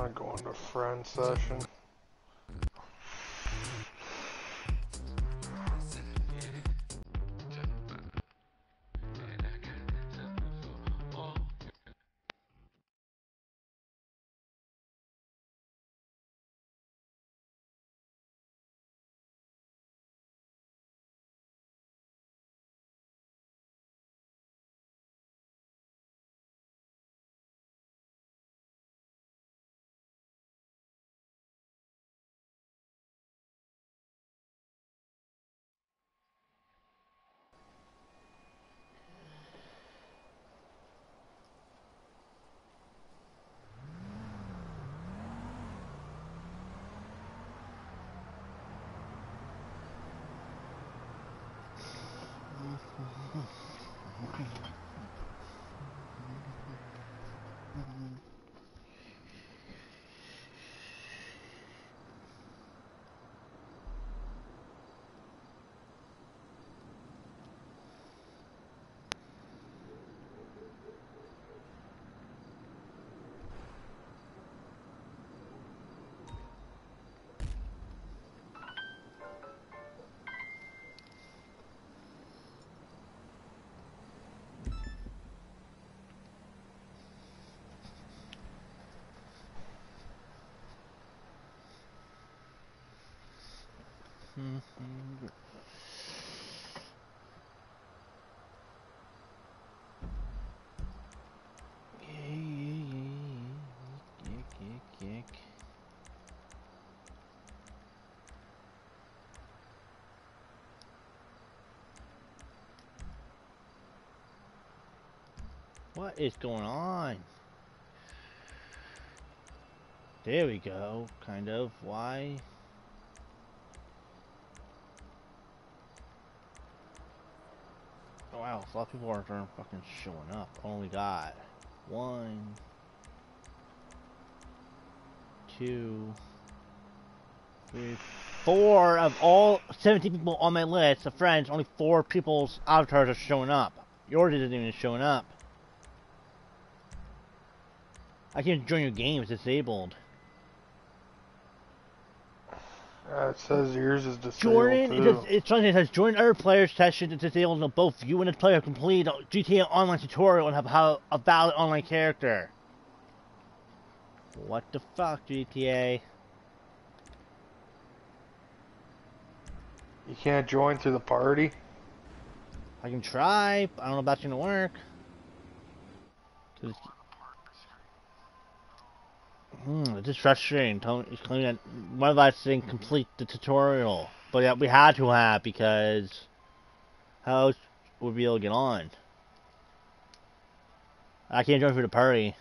gonna go into friend session. What is going on? There we go, kind of. Why? Oh, wow, a lot of people aren't, fucking showing up. Only got one, two, three, four of all 17 people on my list of friends. Only four people's avatars are showing up. Yours isn't even showing up. I can't join your game, it's disabled. Uh, it says yours is disabled Jordan, too. it, it's something that says join other players session to disable both you and the player complete a GTA Online tutorial and have how a valid online character. What the fuck, GTA? You can't join through the party. I can try, but I don't know if that's gonna work. It's- Hmm, it's just frustrating. Me, claiming that one of us didn't complete the tutorial, but yeah, we had to have because how else would we be able to get on? I can't join for the party.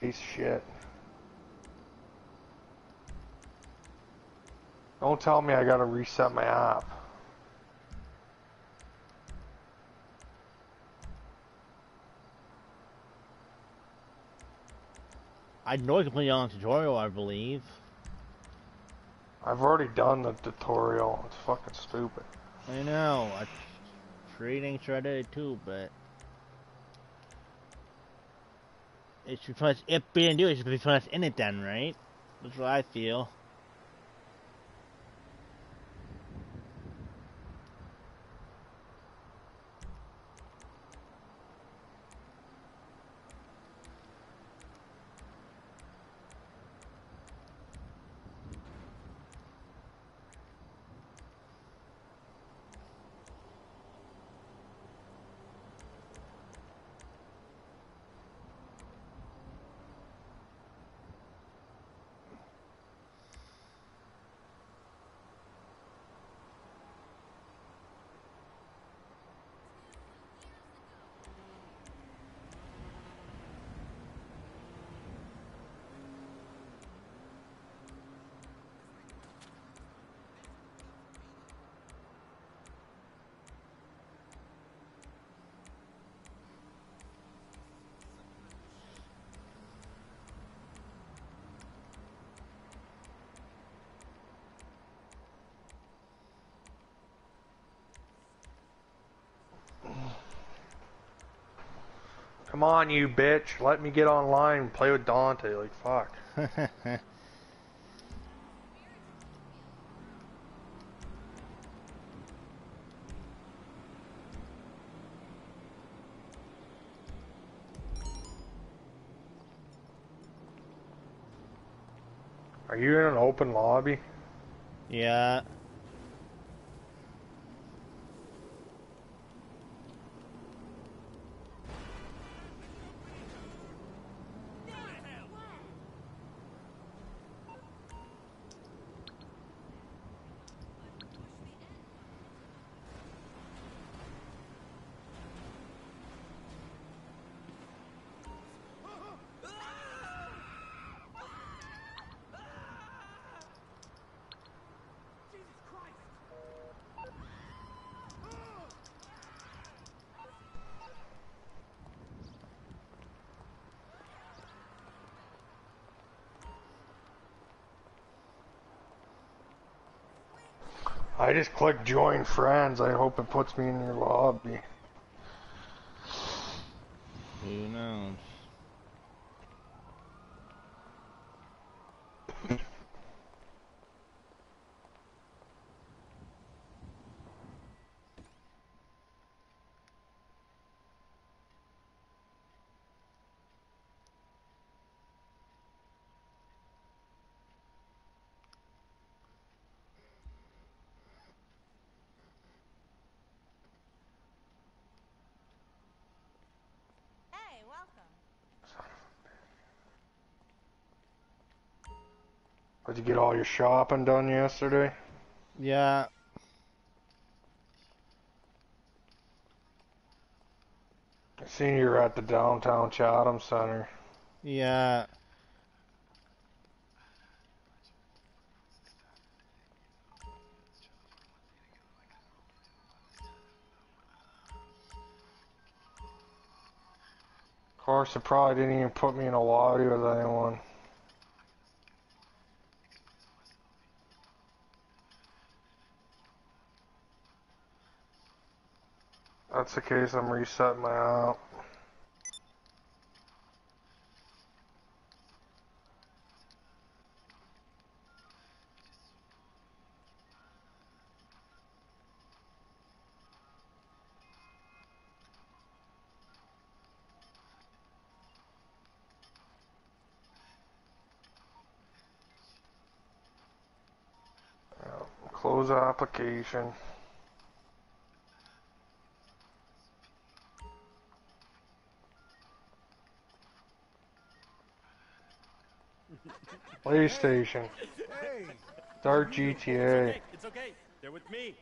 Piece of shit. Don't tell me I gotta reset my app. I know I completed on tutorial, I believe. I've already done the tutorial. It's fucking stupid. I know. I trading shredded too, but it should put it being do it should be us in it then, right? That's what I feel. Come on, you bitch. Let me get online and play with Dante. Like, fuck. Are you in an open lobby? yeah. I just clicked join friends. I hope it puts me in your lobby. Who knows? Hey, welcome. Did you get all your shopping done yesterday? Yeah. I seen you were at the downtown Chatham Center. Yeah. Of course, it probably didn't even put me in a lobby with anyone. That's the case, I'm resetting my app. Close application. PlayStation. Hey, Start It's GTA. okay. It's okay. They're with me.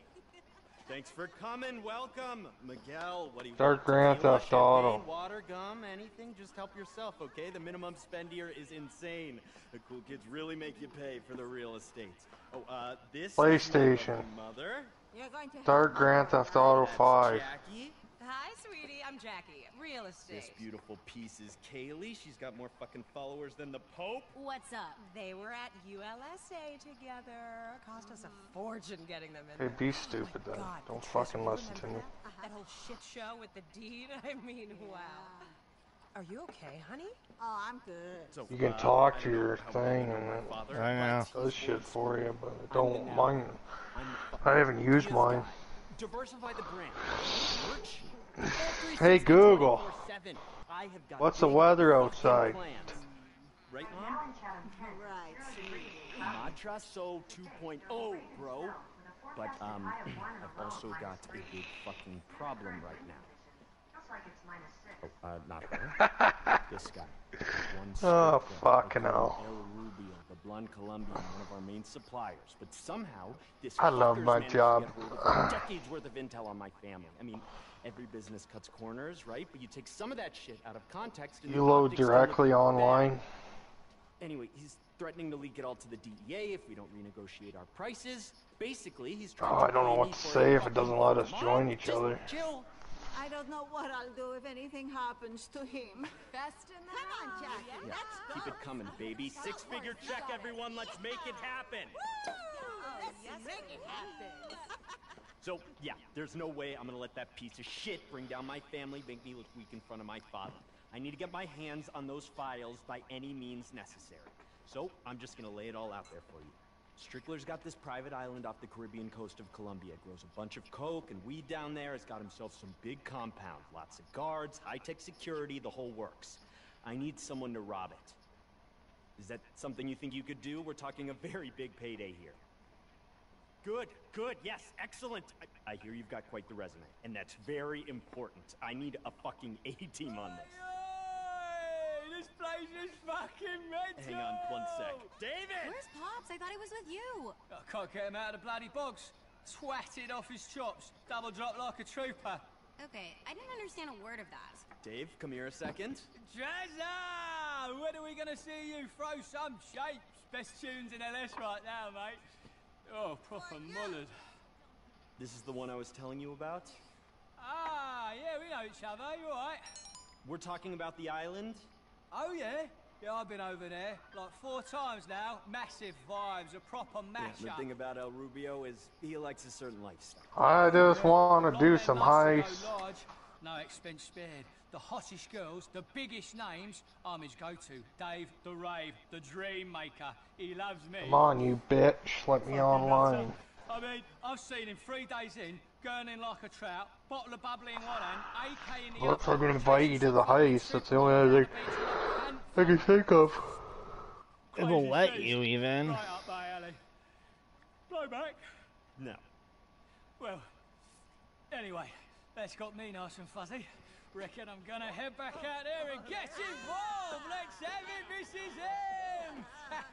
Thanks for coming. Welcome, Miguel. What do you Start want? Grand Theft Auto. Water, gum, anything. Just help yourself, okay? The minimum spend here is insane. The cool kids really make you pay for the real estates. Oh, uh, this PlayStation. lovely mother. You're going to Start Grand Theft Auto That's 5. Jackie. Hi, sweetie. I'm Jackie. Real estate. This beautiful piece is Kaylee. She's got more fucking followers than the Pope. What's up? They were at ULSA together. Cost us a fortune getting them in Hey, there. be stupid then. God, Don't fucking listen to me. That? That whole shit show with the deed. I mean, wow. Are you okay, honey? Oh, I'm good. So, You can uh, talk I to your how well you thing and my it father, I know. but Does shit for you, but I'm don't now. mind. I'm the I fucking haven't used mine. Diversify the brand. Merch. Hey, Google. 24/7. I have got What's the weather outside? Right, Mom? Right. Matra So 2.0, bro. But, um, I've also got a big fucking problem right now. Oh, uh, not her. this guy. Oh, fucking hell. El Rubio, the blonde Colombian, one of our main suppliers. But somehow, this I love my job. get hold of decades worth of intel on my family. I mean, every business cuts corners, right? But you take some of that shit out of context and You load directly look bad. online. Anyway, he's threatening to leak it all to the DEA if we don't renegotiate our prices. Basically, he's trying Oh, to I don't know what to say if it doesn't let us join each just other. Chill. I don't know what I'll do if anything happens to him. Best in the Come on, Jackie. Yeah, Let's keep go. it coming, baby. Six figure check, everyone. Let's make it happen. Let's oh, make it happen. So, yeah, there's no way I'm gonna let that piece of shit bring down my family, make me look weak in front of my father. I need to get my hands on those files by any means necessary. So, I'm just gonna lay it all out there for you. Strickler's got this private island off the Caribbean coast of Colombia. Grows a bunch of coke and weed down there. Has got himself some big compound. Lots of guards, high-tech security, the whole works. I need someone to rob it. Is that something you think you could do? We're talking a very big payday here. Good, good, yes, excellent. I, I hear you've got quite the resume, and that's very important. I need a fucking A-team on this. Hey, this place is fucking mental! Hang on one sec. David! Where's Pops? I thought he was with you. I can't get him out of the bloody box. Swatted off his chops, double drop like a trooper. Okay, I didn't understand a word of that. Dave, come here a second. Jazza! When are we gonna see you throw some shapes? Best tunes in LS right now, mate. Oh, proper mullered. This is the one I was telling you about. Ah, yeah, we know each other. You alright? We're talking about the island. Oh, yeah? Yeah, I've been over there like four times now. Massive vibes, a proper Yeah, the thing about El Rubio is he likes a certain lifestyle. I just want to do some men likes heist. to go large, no expense spared. The hottest girls, the biggest names, I'm his go-to. Dave, the rave, the dream maker. He loves me. Come on, you bitch. Let me online. Eh? I mean, I've seen him three days in, gurning like a trout, bottle of bubbly in one hand, AK in the Looks other. like I'm gonna invite you to the heist. That's the only other thing I can think of. It will Crazy let you even. Right up my alley. Blow back. No. Well, anyway, that's got me nice and fuzzy. Reckon I'm gonna head back out there and get involved. Let's have it, Mrs. M.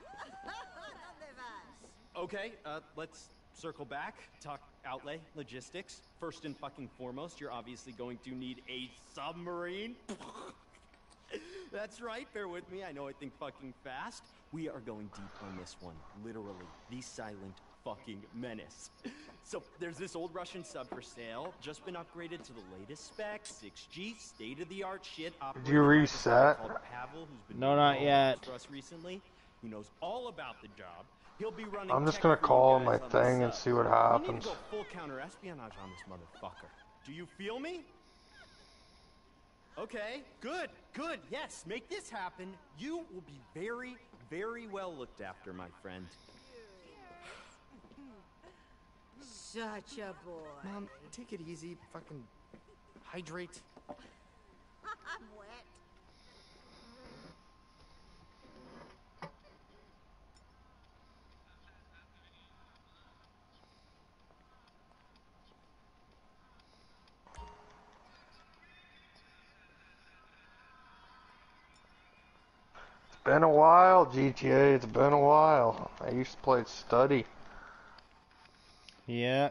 Okay, uh, let's circle back, talk outlay, logistics. First and fucking foremost, you're obviously going to need a submarine. That's right, bear with me, I know I think fucking fast. We are going deep on this one, literally, the silent fucking menace. So, there's this old Russian sub for sale, just been upgraded to the latest specs, 6G, state-of-the-art shit. Did you operated by this guy reset? Pavel, who's been No, not yet. us recently, he knows all about the job. He'll be running. I'm just gonna call my on thing and see what We happens. need to go full counter espionage on this motherfucker. Do you feel me? Okay, good, good. Yes, make this happen. You will be very, very well looked after, my friend. Such a boy. Mom, take it easy. Fucking hydrate. I'm wet. It's been a while, GTA. It's been a while. I used to play Study. Yeah.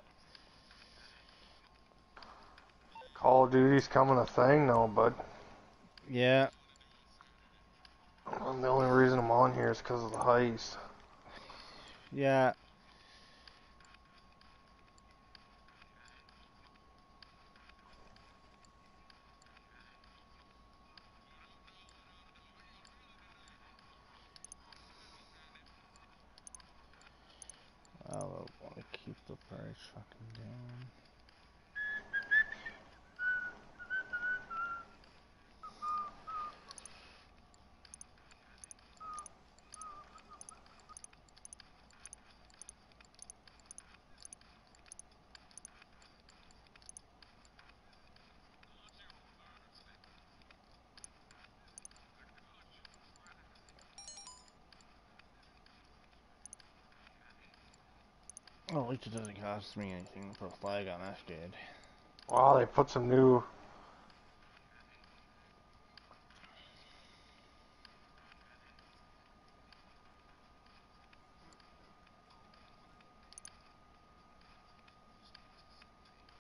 Call of Duty's coming a thing now, bud. Yeah. The only reason I'm on here is because of the heist. Yeah. I will want to keep the price fucking down. Well, at least it doesn't cost me anything to put a flag on. that good. Wow, they put some new.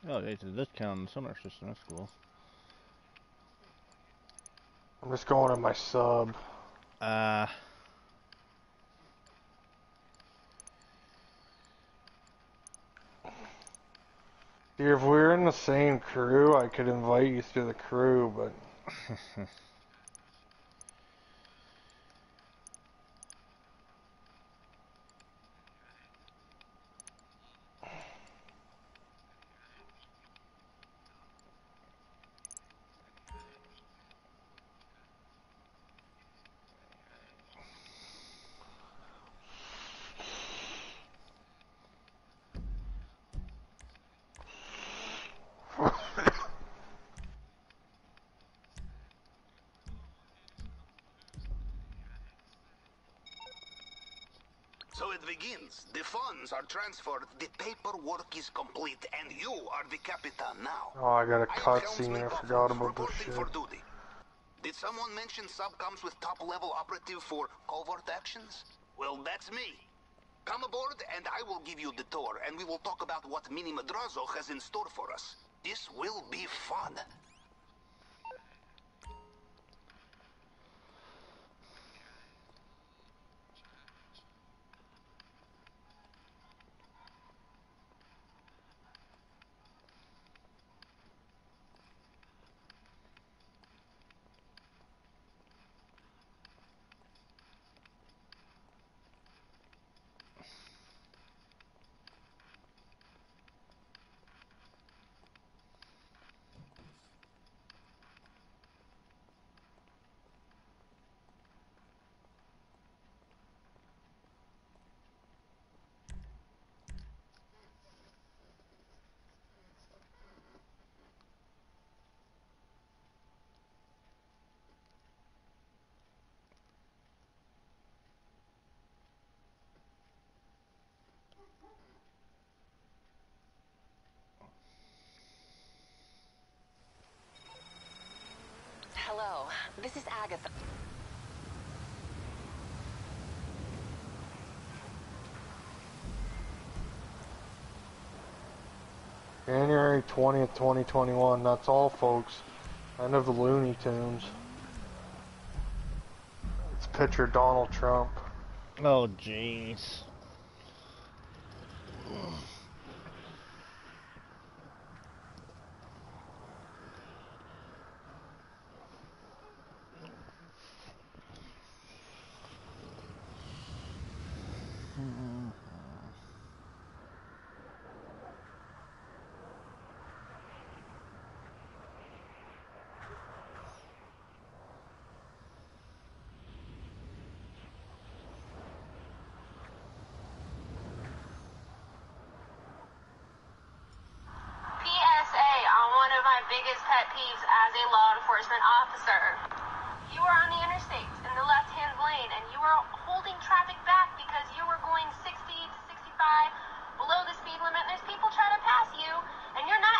Oh, they did this count in the sonar system. That's cool. I'm just going to my sub. Uh, if we were in the same crew, I could invite you to the crew, but begins. The funds are transferred, the paperwork is complete, and you are the capitan now. Oh, I got a cutscene. I forgot about this shit. for duty. Did someone mention sub comes with top-level operative for covert actions? Well, that's me. Come aboard, and I will give you the tour, and we will talk about what Mini Madrazo has in store for us. This will be fun. Hello, this is Agatha. January 20th, 2021. That's all, folks. End of the Looney Tunes. It's picture Donald Trump. Oh, jeez. PSA on one of my peeves as a law enforcement officer. You were on the interstate in the left-hand lane and you were holding traffic back because you were going 60 to 65 below the speed limit there's people trying to pass you and you're not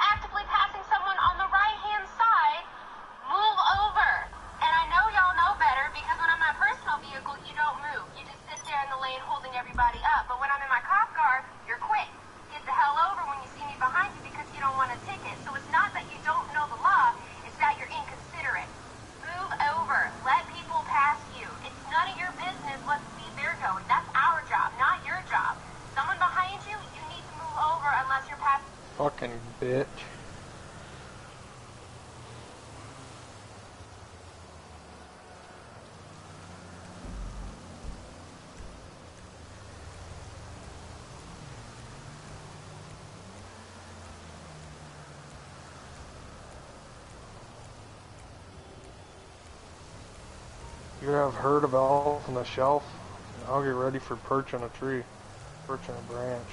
You have heard of Elf on the Shelf? I'll get ready for perch on a tree. Perch on a branch.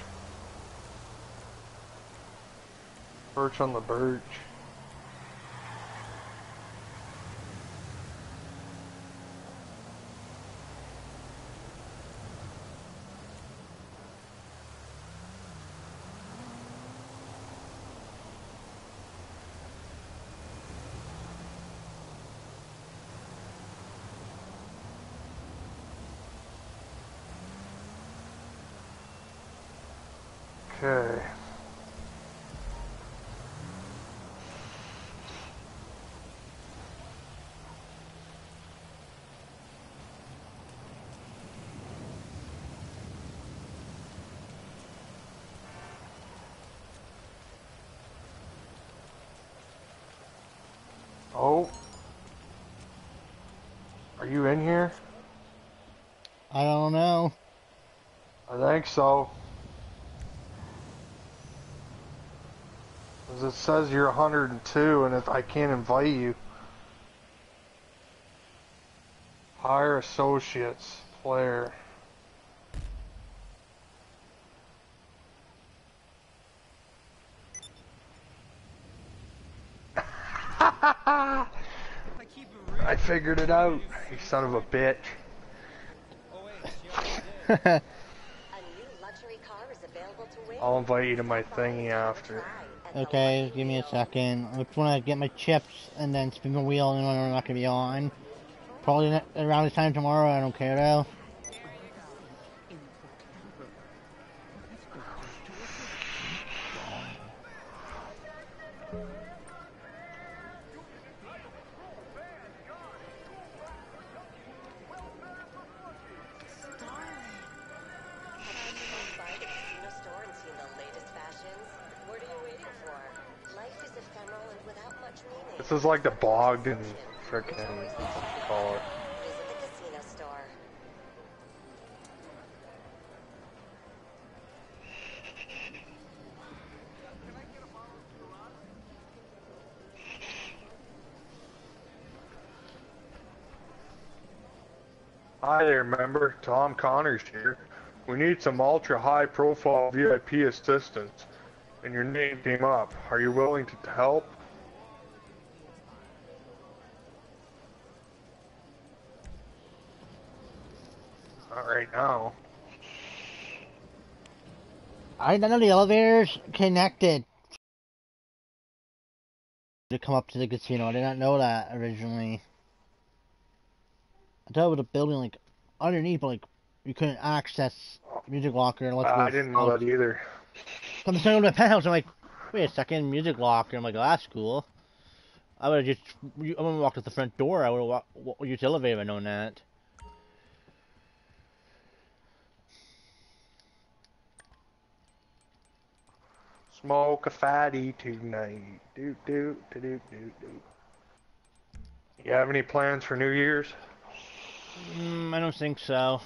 Perch on the birch. Okay. Oh. Are you in here? I don't know. I think so. 'Cause it says you're 102 and if I can't invite you. Hire associates, player. figured it out, you son of a bitch. I'll invite you to my thingy after. Okay, give me a second. I just want to get my chips and then spin the wheel and I'm not going to be on. Probably around this time tomorrow, I don't care though. Like the Bogdan frickin' color. Visit the casino. Hi there, member. Tom Connors here. We need some ultra high profile VIP assistance. And your name came up. Are you willing to help? Now. I none of the elevators connected to come up to the casino. I did not know that originally. I thought it was a building like underneath, but like you couldn't access Music Locker unless it uh, I didn't know that either. I'm starting to the penthouse. I'm like, wait a second, Music Locker. I'm like, oh, that's cool. I would have just, I wouldn't have walked to the front door. I would have walked, used the elevator if I'd known that. Smoke a fatty tonight. Do do do do do do. You have any plans for New Year's? Mm, I don't think so.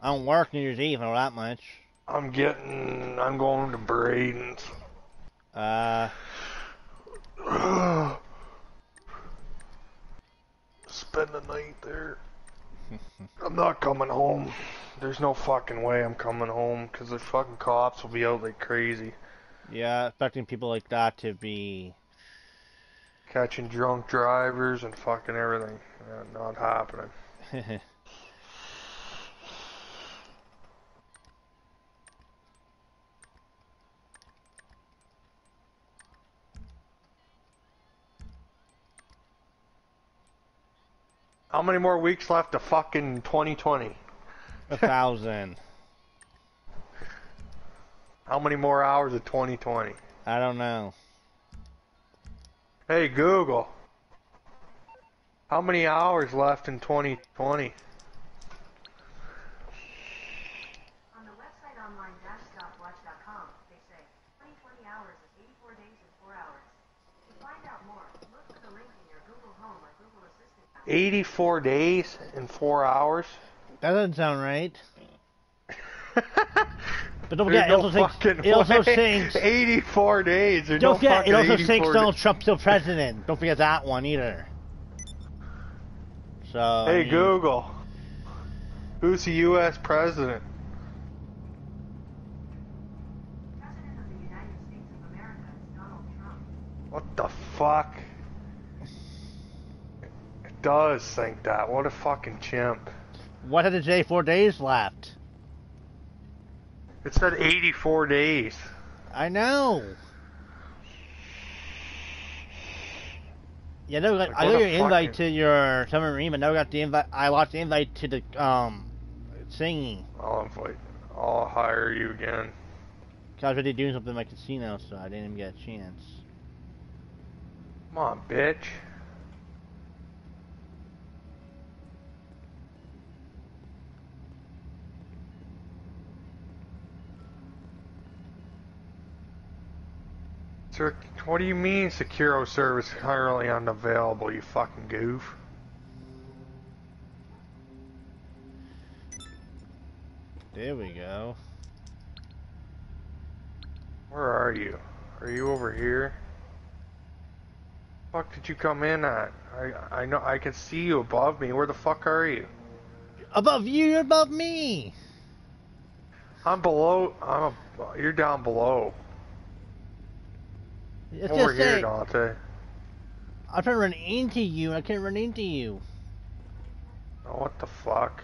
I don't work New Year's Eve, know that much. I'm getting. I'm going to Braden's. Uh, Spend the night there. I'm not coming home. There's no fucking way I'm coming home because the fucking cops will be out like crazy. Yeah, expecting people like that to be. Catching drunk drivers and fucking everything. Yeah, not happening. How many more weeks left to fucking 2020? a thousand. How many more hours of 2020? I don't know. Hey Google. How many hours left in 2020? On the website online-stopwatch.com, they say 2020 hours is 84 days and 4 hours. To find out more, look for the link in your Google Home or Google Assistant app. 84 days and 4 hours? That doesn't sound right. But don't There's forget, it no also thinks, it also thinks, 84 days. There's don't forget, fucking it also 84 thinks Donald days. Trump's still president. Don't forget that one either. So, I Hey mean, Google. Who's the U.S. president? President of the United States of America is Donald Trump. What the fuck? It does think that. What a fucking chimp. What had it say? Four days left. It said 84 days. I know. Yeah, no, I Like, got what your invite fucking- to your submarine, but never got the invite. I lost the invite to the um singing. I'll invite. I'll hire you again. Cause I was already doing something in my casino, so I didn't even get a chance. Come on, bitch. Sir, what do you mean Securo service currently unavailable, you fucking goof? There we go. Where are you? Are you over here? Fuck did you come in at? I I know I can see you above me. Where the fuck are you? Above you, you're above me. I'm below. I'm. A, you're down below. It's over just here, say, Dante. I'm trying to run into you, and I can't run into you. Oh, what the fuck?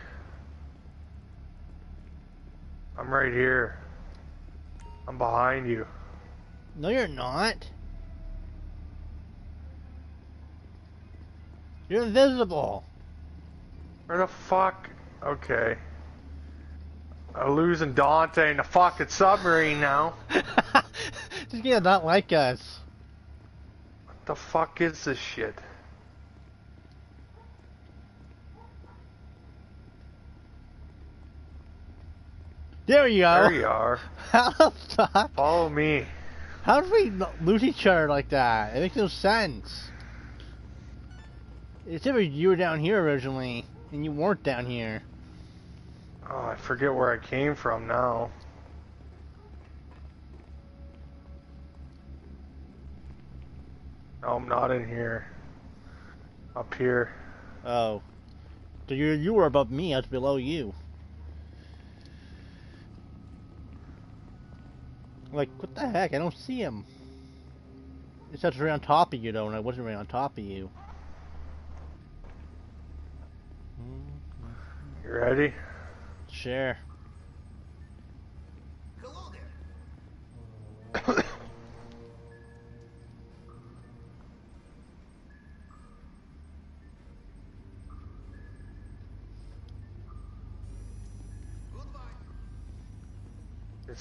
I'm right here. I'm behind you. No, you're not. You're invisible. Where the fuck? Okay. I'm losing Dante in the fucking submarine now. This game not like us. The fuck is this shit? There you are. There you are. How the fuck? Follow me. How did we lose each other like that? It makes no sense. It's if you were down here originally, and you weren't down here. Oh, I forget where I came from now. No, I'm not in here. Up here. Oh. So you you were above me, I was below you. Like, what the heck? I don't see him. It says right on top of you, though, and I wasn't right on top of you. You ready? Sure. Did it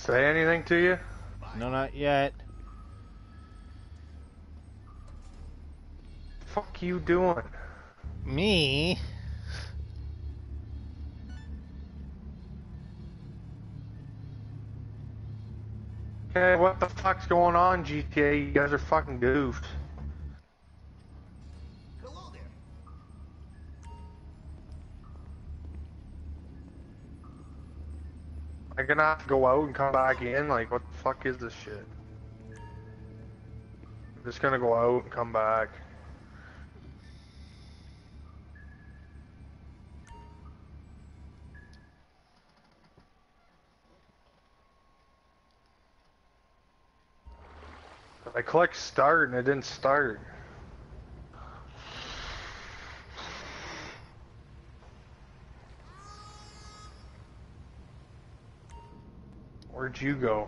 say anything to you? No, not yet. Fuck you doing? Me? Okay, what the fuck's going on, GTA? You guys are fucking goofed. Gonna have to go out and come back in? Like, what the fuck is this shit? I'm just gonna go out and come back. I clicked start and it didn't start. You go?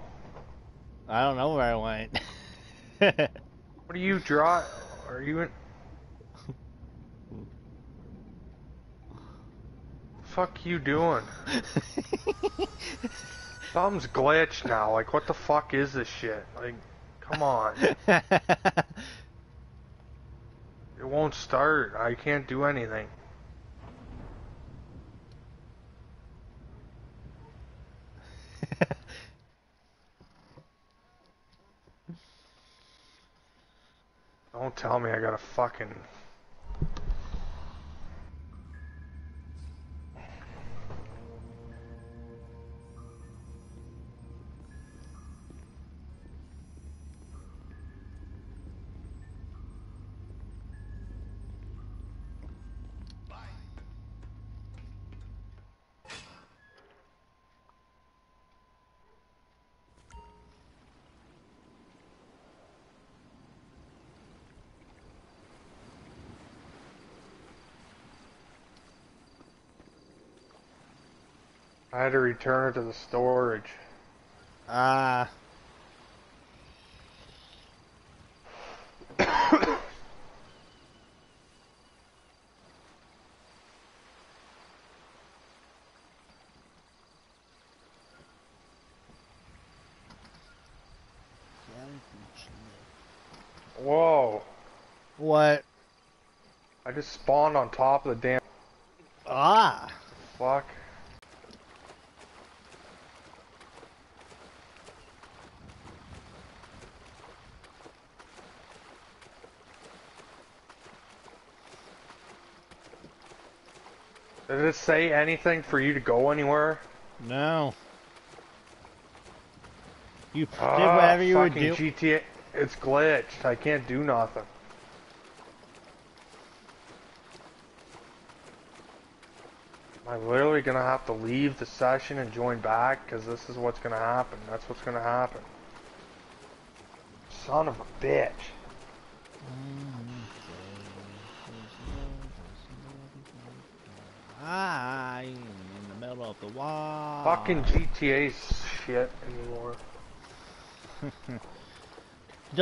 I don't know where I went. What are you draw? Are you in? fuck you doing? Thumb's glitched now. Like, what the fuck is this shit? Like, come on. It won't start. I can't do anything. Tell me I got a fucking. I had to return it to the storage. Ah. Whoa. What? I just spawned on top of the damn. Ah. Fuck. Did anything for you to go anywhere? No. You did Ah, whatever you fucking doing. GTA. It's glitched. I can't do nothing. Am I literally gonna have to leave the session and join back? Because this is what's gonna happen. That's what's gonna happen. Son of a bitch. Fucking GTA shit anymore.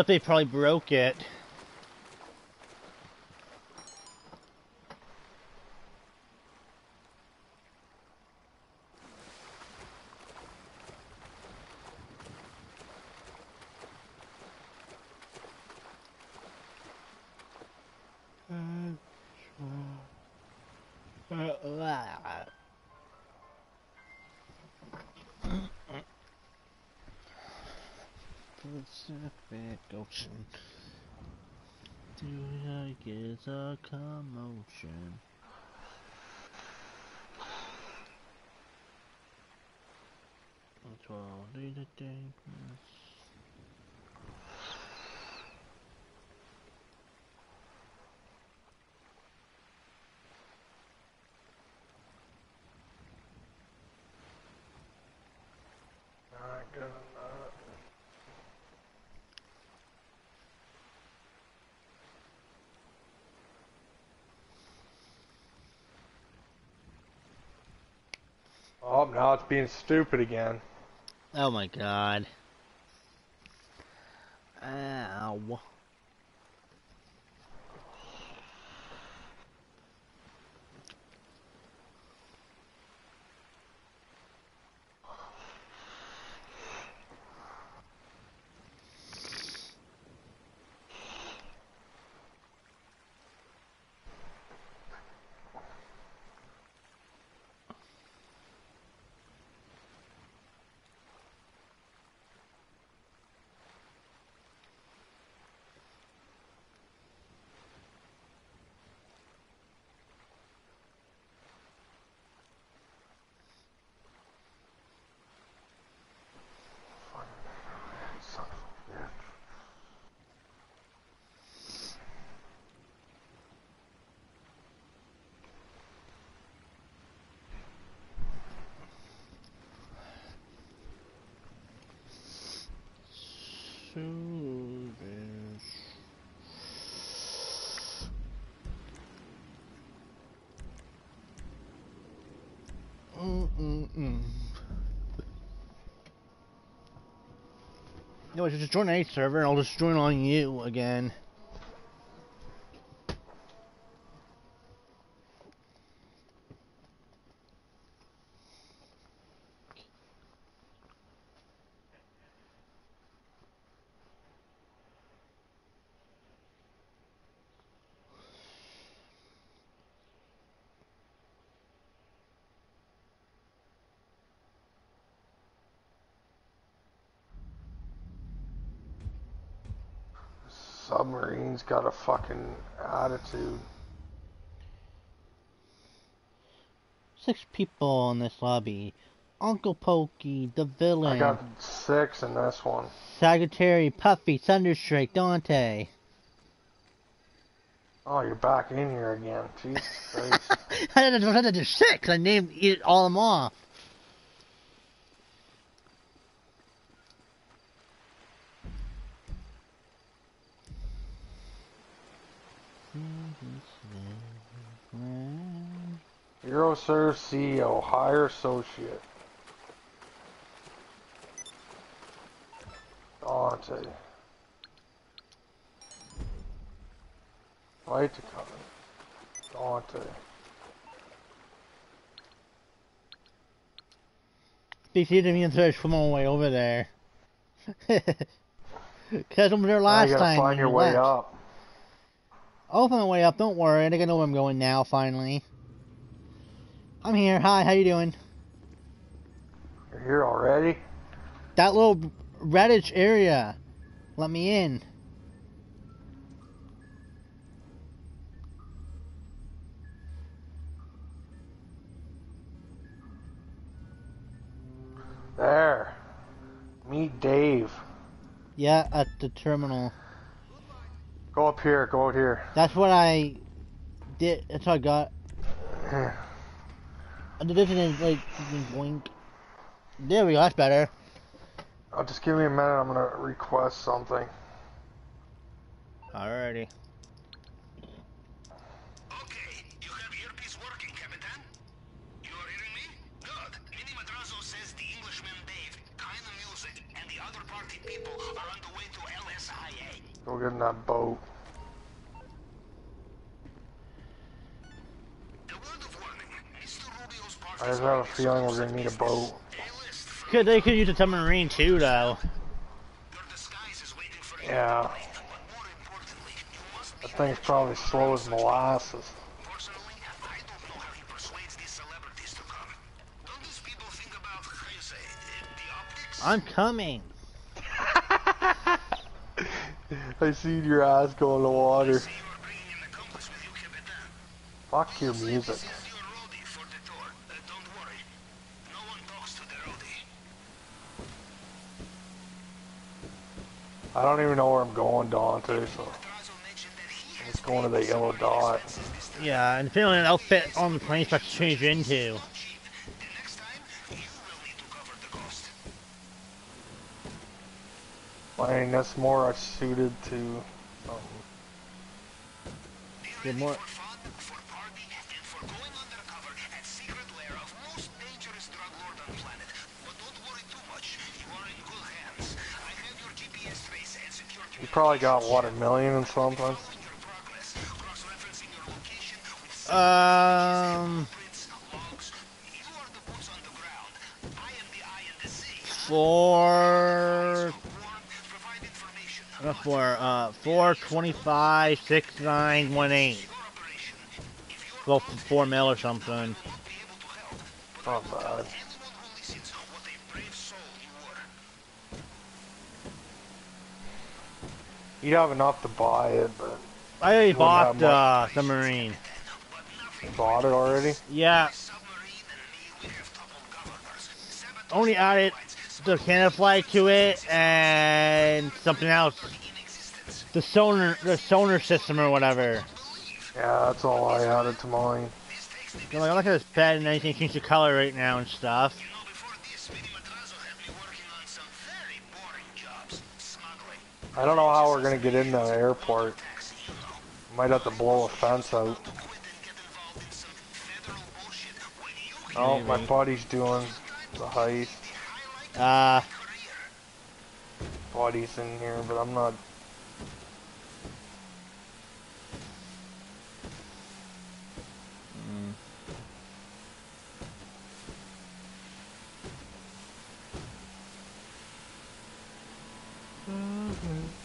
They probably broke it. I get a commotion? Twelve day to dankness. Not good enough. Oh, now it's being stupid again. Oh my god. Ow. Son of a bitch. Mm-mm-mm. No, just join a server and I'll just join on you again. Got a fucking attitude. Six people in this lobby. Uncle Pokey, the villain, I got six in this one. Sagittary, Puffy, Thunderstrike, Dante. Oh, you're back in here again. Jesus Christ. I had to, I had to do six. I named all of them off. Euroserve CEO, hire associate. Dante. Right to come. Dante. BC didn't even search from all the way over there. Cause I'm there last now you gotta time. find your way left. up. I'll find my way up. Don't worry. I think I know where I'm going now. Finally. I'm here. Hi. How you doing? You're here already? That little reddish area. Let me in. There. Meet Dave. Yeah, at the terminal. Go up here, go out here. That's what I did. That's what I got. I did this and like blink. There we go. That's better. Oh, just give me a minute, I'm gonna request something. Alrighty. Okay, you have earpiece working, Capitan? You are hearing me? Good. Mini Madrazo says the Englishman Dave, kind of music, and the other party people Go get in that boat. I just have a feeling we're gonna need a boat. Could they could use a submarine too, though? Yeah. That thing's probably slow as molasses. I'm coming. I seen your ass go in the water. Fuck your music. I don't even know where I'm going, Dante, so I'm just going to the yellow dot. Yeah, and on the outfit on the plane, supposed to change into. I mean, that's more suited to. Um, more. You probably got what a million and something. Um. Four. Not four. Uh, four twenty-five, six nine, one eight. Well, four mil or something. Not bad. You'd have enough to buy it, but I already bought uh, have the submarine. you bought it already. Yeah. Only added the cannon flag to it and something else. The sonar, the sonar system or whatever. Yeah, that's all I added to mine. I'm like, I'm not gonna spend anything change the color right now and stuff. I don't know how we're gonna get into the airport. Might have to blow a fence out. Oh, my buddy's doing the heist. Uh, Buddy's in here, but I'm not. Mm-hmm.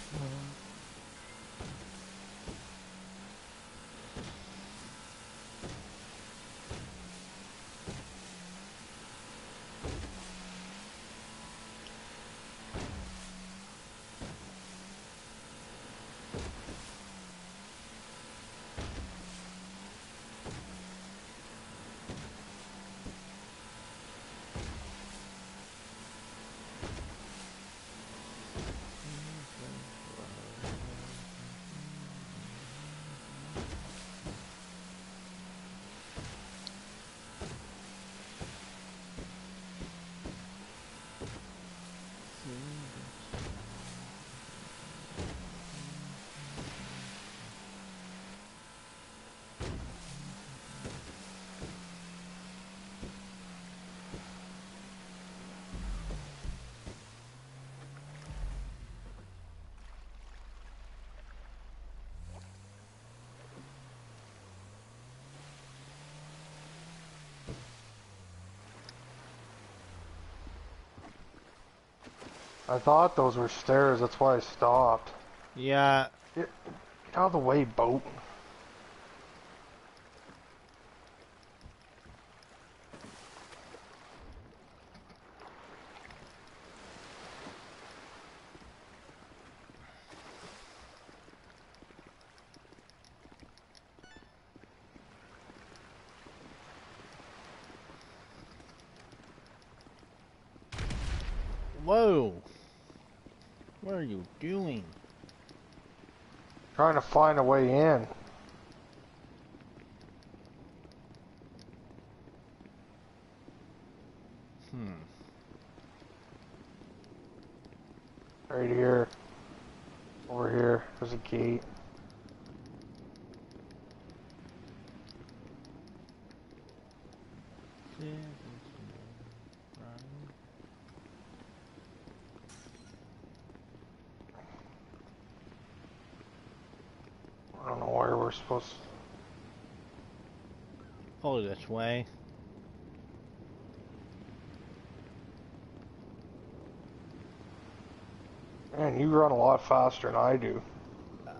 I thought those were stairs, that's why I stopped. yeah. Get out of the way, boat. Whoa. What are you doing? Trying to find a way in. Hmm. Right here. Over here. There's a gate. we're supposed to... Way. Man, you run a lot faster than I do.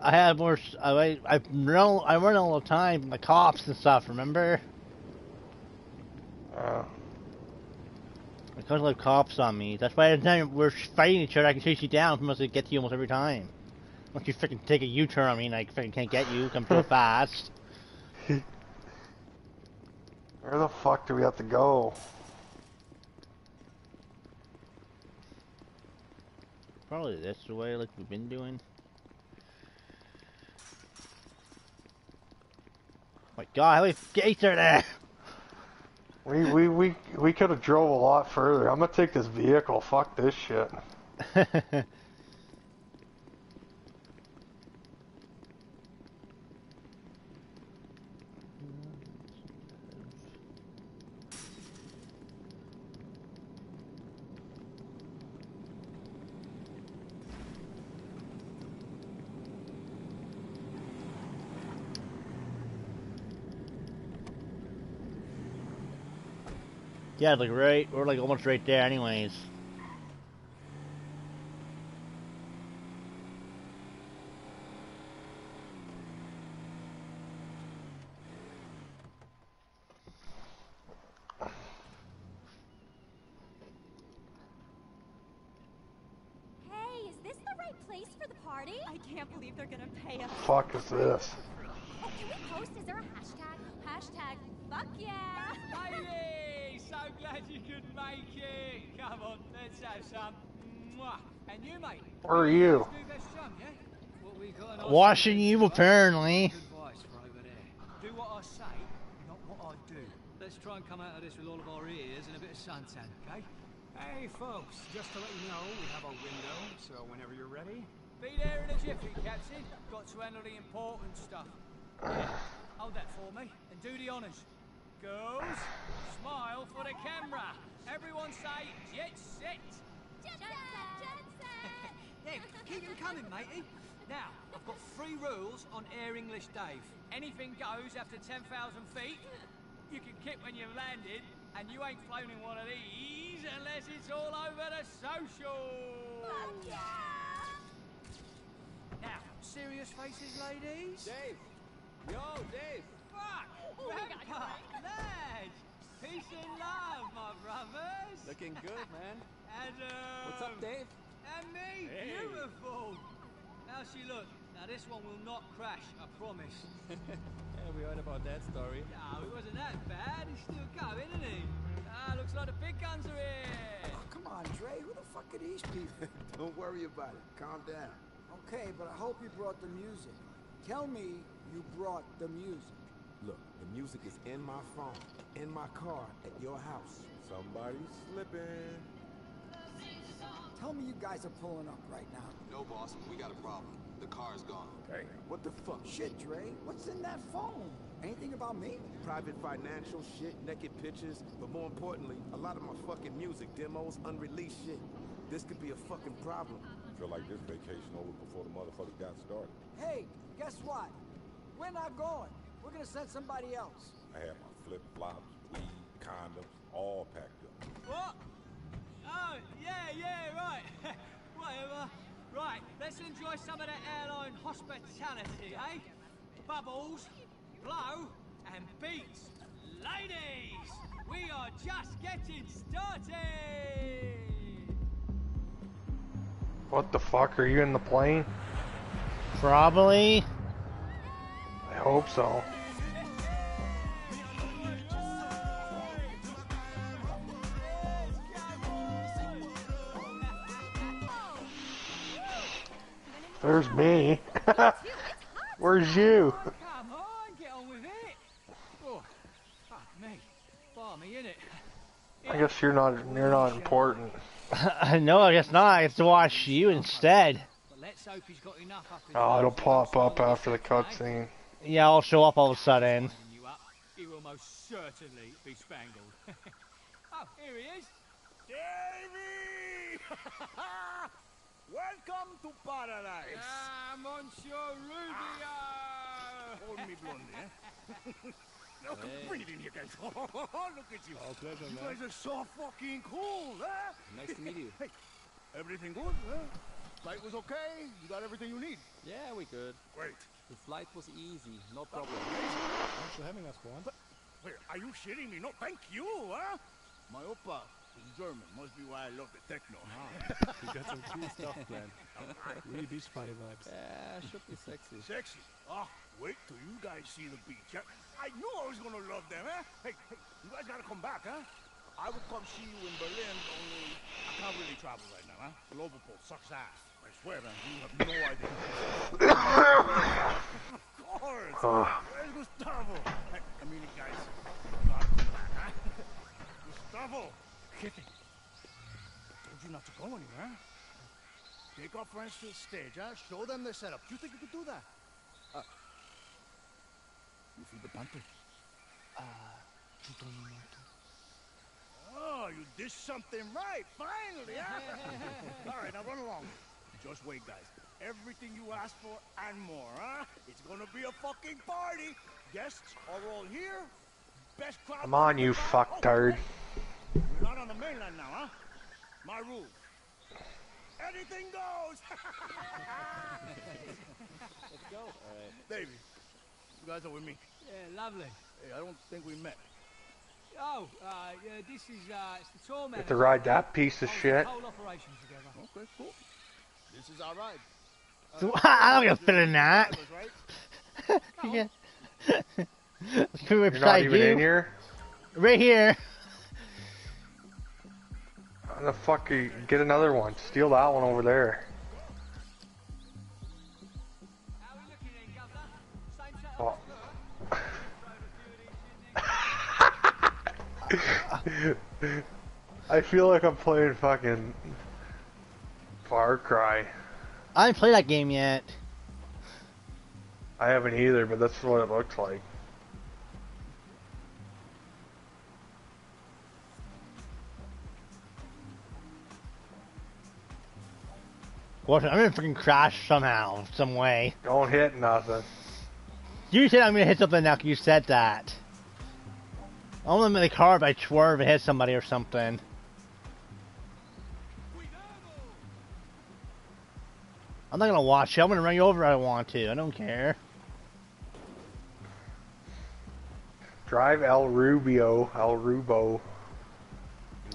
I have more. I I run. I run all the time from the cops and stuff. Remember? Uh, Because I have cops on me. That's why every time we're fighting each other, I can chase you down. Unless I get to you almost every time. Once you freaking take a U-turn on me, and I freaking can't get you. Come so fast. where the fuck do we have to go? Probably this way, like we've been doing. my God, how many gates are there? We we we we could have drove a lot further. I'm gonna take this vehicle. Fuck this shit. yeah, like right, we're like almost right there, anyways. Hey, is this the right place for the party? I can't believe they're gonna pay us. Fuck is this? Oh, can we post? Is there a hashtag? Hashtag fuck yeah. Lady, so glad you could make it. Come on, let's have some. Mwah. And you, mate. Where are you? Let's do best chum, yeah? What we got an you, apparently. advice for over there. Do what I say, not what I do. Let's try and come out of this with all of our ears and a bit of suntan, okay? Hey, folks, just to let you know, we have our window, so whenever you're ready. Be there in a jiffy, Captain. Got to handle the important stuff. Yeah, hold that for me and do the honours. Girls, smile for the camera. Everyone say jet set. Jet set, jet set. Yeah, keep them coming, matey. Now, I've got three rules on Air English Dave. Anything goes after 10,000 feet. You can kick when you've landed, and you ain't flown in one of these unless it's all over the social. Now, serious faces, ladies. Dave! Yo, Dave! Fuck! Oh, we Grandpa, right. lads! Peace and love, my brothers! Looking good, man. And, uh... What's up, Dave? And me! Hey. Beautiful! How's she look? Now, this one will not crash, I promise. Yeah, we heard about that story. No, it wasn't that bad. He's still going, isn't he? Ah, looks like the big guns are here! Oh, come on, Dre. Who the fuck are these people? Don't worry about it. Calm down. okay, but I hope you brought the music. Tell me you brought the music. Look, the music is in my phone, in my car, at your house. Somebody's slipping. Tell me you guys are pulling up right now. No, boss, we got a problem. The car's gone. Hey, what the fuck? Shit, Dre. What's in that phone? Anything about me? Private financial shit, naked pictures, but more importantly, a lot of my fucking music demos, unreleased shit. This could be a fucking problem. Feel like this vacation over before the motherfuckers got started. Hey, guess what? We're not going. We're gonna send somebody else. I had my flip flops, weed, condoms, all packed up. What? Oh, yeah, yeah, right. Whatever. Right, let's enjoy some of that airline hospitality, eh? Bubbles, blow, and beats. Ladies, we are just getting started! What the fuck? Are you in the plane? Probably. I hope so. There's me. Where's you? Come on, get on with it! Oh, fuck me. Balmy, innit? I guess you're not you're not important. no, I guess not. I get to watch you instead. But let's hope he's got enough Oh, it'll pop up after the hold it, cutscene. Yeah, I'll show up all of a sudden. you he will most certainly be spangled. oh, here he is. Davy! Welcome to paradise. Ah, Monsieur Rubio! Hold me, blondie, eh? no, come Hey. bring it in here, guys. Look at you. All pleasure, you man. guys are so fucking cool, huh? Nice to meet you. Hey, everything good, huh? Flight was okay? You got everything you need? Yeah, we good. Great. The flight was easy, no problem. Thanks for having us, Juan. Wait, are you shitting me? No, thank you, huh? My oppa is German. Must be why I love the techno. You got some cool stuff planned. Really beach party vibes. Yeah, should be sexy. Sexy. Oh, wait till you guys see the beach. huh? I knew I was gonna love them, huh? Hey, hey, you guys gotta come back, huh? I would come see you in Berlin, only I can't really travel right now, huh? Global Pole sucks ass. I swear, man, you have no idea. of course. Oh. Where's Gustavo? Hey, I mean it, guys. You gotta come back, huh? Gustavo. Kidding. Told you not to go anywhere. Take our friends to the stage, huh? Show them the setup. Do you think you could do that? Uh, you feed the panther? Uh, Oh, you did something right, finally, huh? all right, now run along. Just wait, guys. Everything you asked for and more, huh? It's gonna be a fucking party. Guests are all here. Best crowd. Come on, you fucktard. You're not on the mainland now, huh? My rules. Anything goes. Let's go. All right. Davey, you guys are with me. Yeah, lovely. Hey, I don't think we met. Oh, uh, yeah, this is, uh, it's the tour Get manager. to ride that piece of Holds shit. The whole operation together. Okay, cool. This is our ride. So, I don't get a fit in that. Right? yeah. Who You're not even you? in here? Right here. The fuck you get another one? Steal that one over there. Oh. I feel like I'm playing fucking Far Cry. I haven't played that game yet. I haven't either, but that's what it looks like. What? I'm gonna freaking crash somehow, some way. Don't hit nothing. You said I'm gonna hit something now. You said that. I'm gonna make the car if I swerve and hit somebody or something. I'm not gonna watch you. I'm gonna run you over if I want to. I don't care. Drive El Rubio, El Rubo,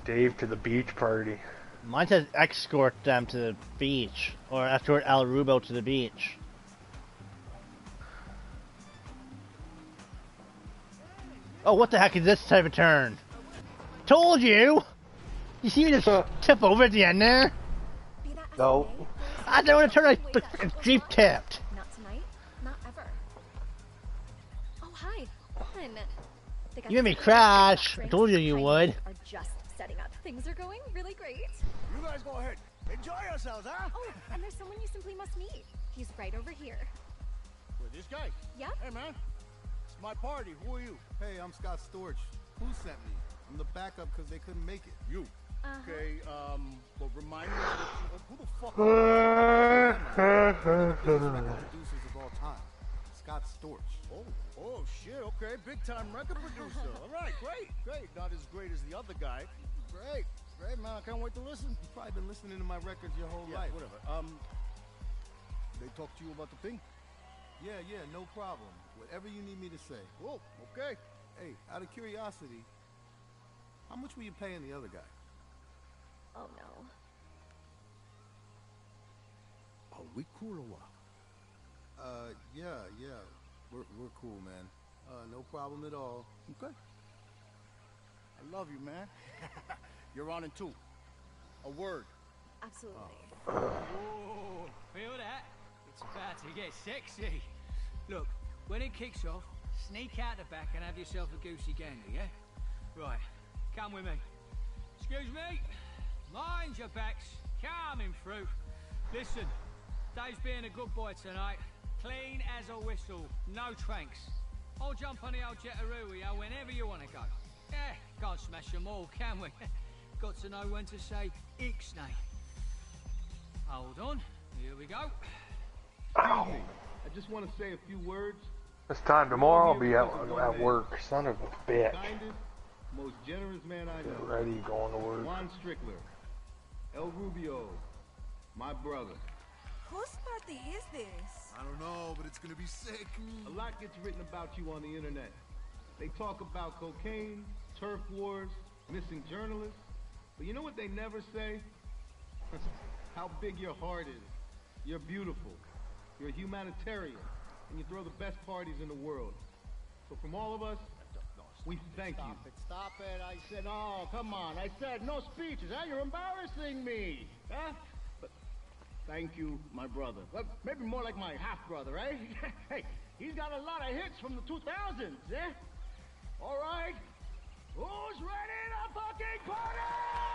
Dave to the beach party. Mine says escort them to the beach, or escort El Rubo to the beach. Oh, what the heck is this type of turn? Told you! You see me just tip over at the end there? No. I don't want to turn a Jeep tipped. Not tonight. Not ever. Oh, hi. Fun. They got You made me crash. I told you you would. Are just setting up. Things are going really great. You guys go ahead. Enjoy yourselves, huh? Oh, and there's someone you simply must meet. He's right over here. With this guy? Yep. Hey, man. It's my party. Who are you? Hey, I'm Scott Storch. Who sent me? I'm the backup because they couldn't make it. You. Uh-huh. Okay, um, well, remind me of the, who the fuck Producers of all time. Scott Storch. Oh, oh shit, okay, big time record producer. All right, great, great. Not as great as the other guy. Great, great, man. I can't wait to listen. You've probably been listening to my records your whole Yeah, life. whatever. Um, they talked to you about the thing? Yeah, yeah, no problem. Whatever you need me to say. Cool, okay. Hey, out of curiosity, how much were you paying the other guy? Oh no. Are we cool or what? Uh, yeah, yeah. We're, we're cool, man. Uh, no problem at all. Okay. I love you, man. You're on in two. A word. Absolutely. Oh, feel that? It's about to get sexy. Look, when it kicks off, sneak out the back and have yourself a goosey gander, yeah? Right, come with me. Excuse me. Mind your backs. Coming through. Listen, Dave's being a good boy tonight. Clean as a whistle. No tranks. I'll jump on the old Jetaroo with you whenever you want to go. Eh, can't smash them all, can we? Got to know when to say Ixnay. Hold on. Here we go. Excuse me. I just want to say a few words. This time tomorrow I'll be at, at work. Son of a bitch. Kindest, most generous man I Get know. ready, going to work. Juan Strickler. El Rubio. My brother. Whose party is this? I don't know, but it's gonna be sick. A lot gets written about you on the internet. They talk about cocaine, turf wars, missing journalists. But you know what they never say? How big your heart is. You're beautiful. You're a humanitarian. And you throw the best parties in the world. So from all of us, we thank you. Stop it, stop it. I said, oh, come on. I said no speeches, huh? You're embarrassing me, huh? But thank you, my brother. Well, maybe more like my half-brother, eh? hey, he's got a lot of hits from the 2000s, eh? All right. Who's ready to fucking party?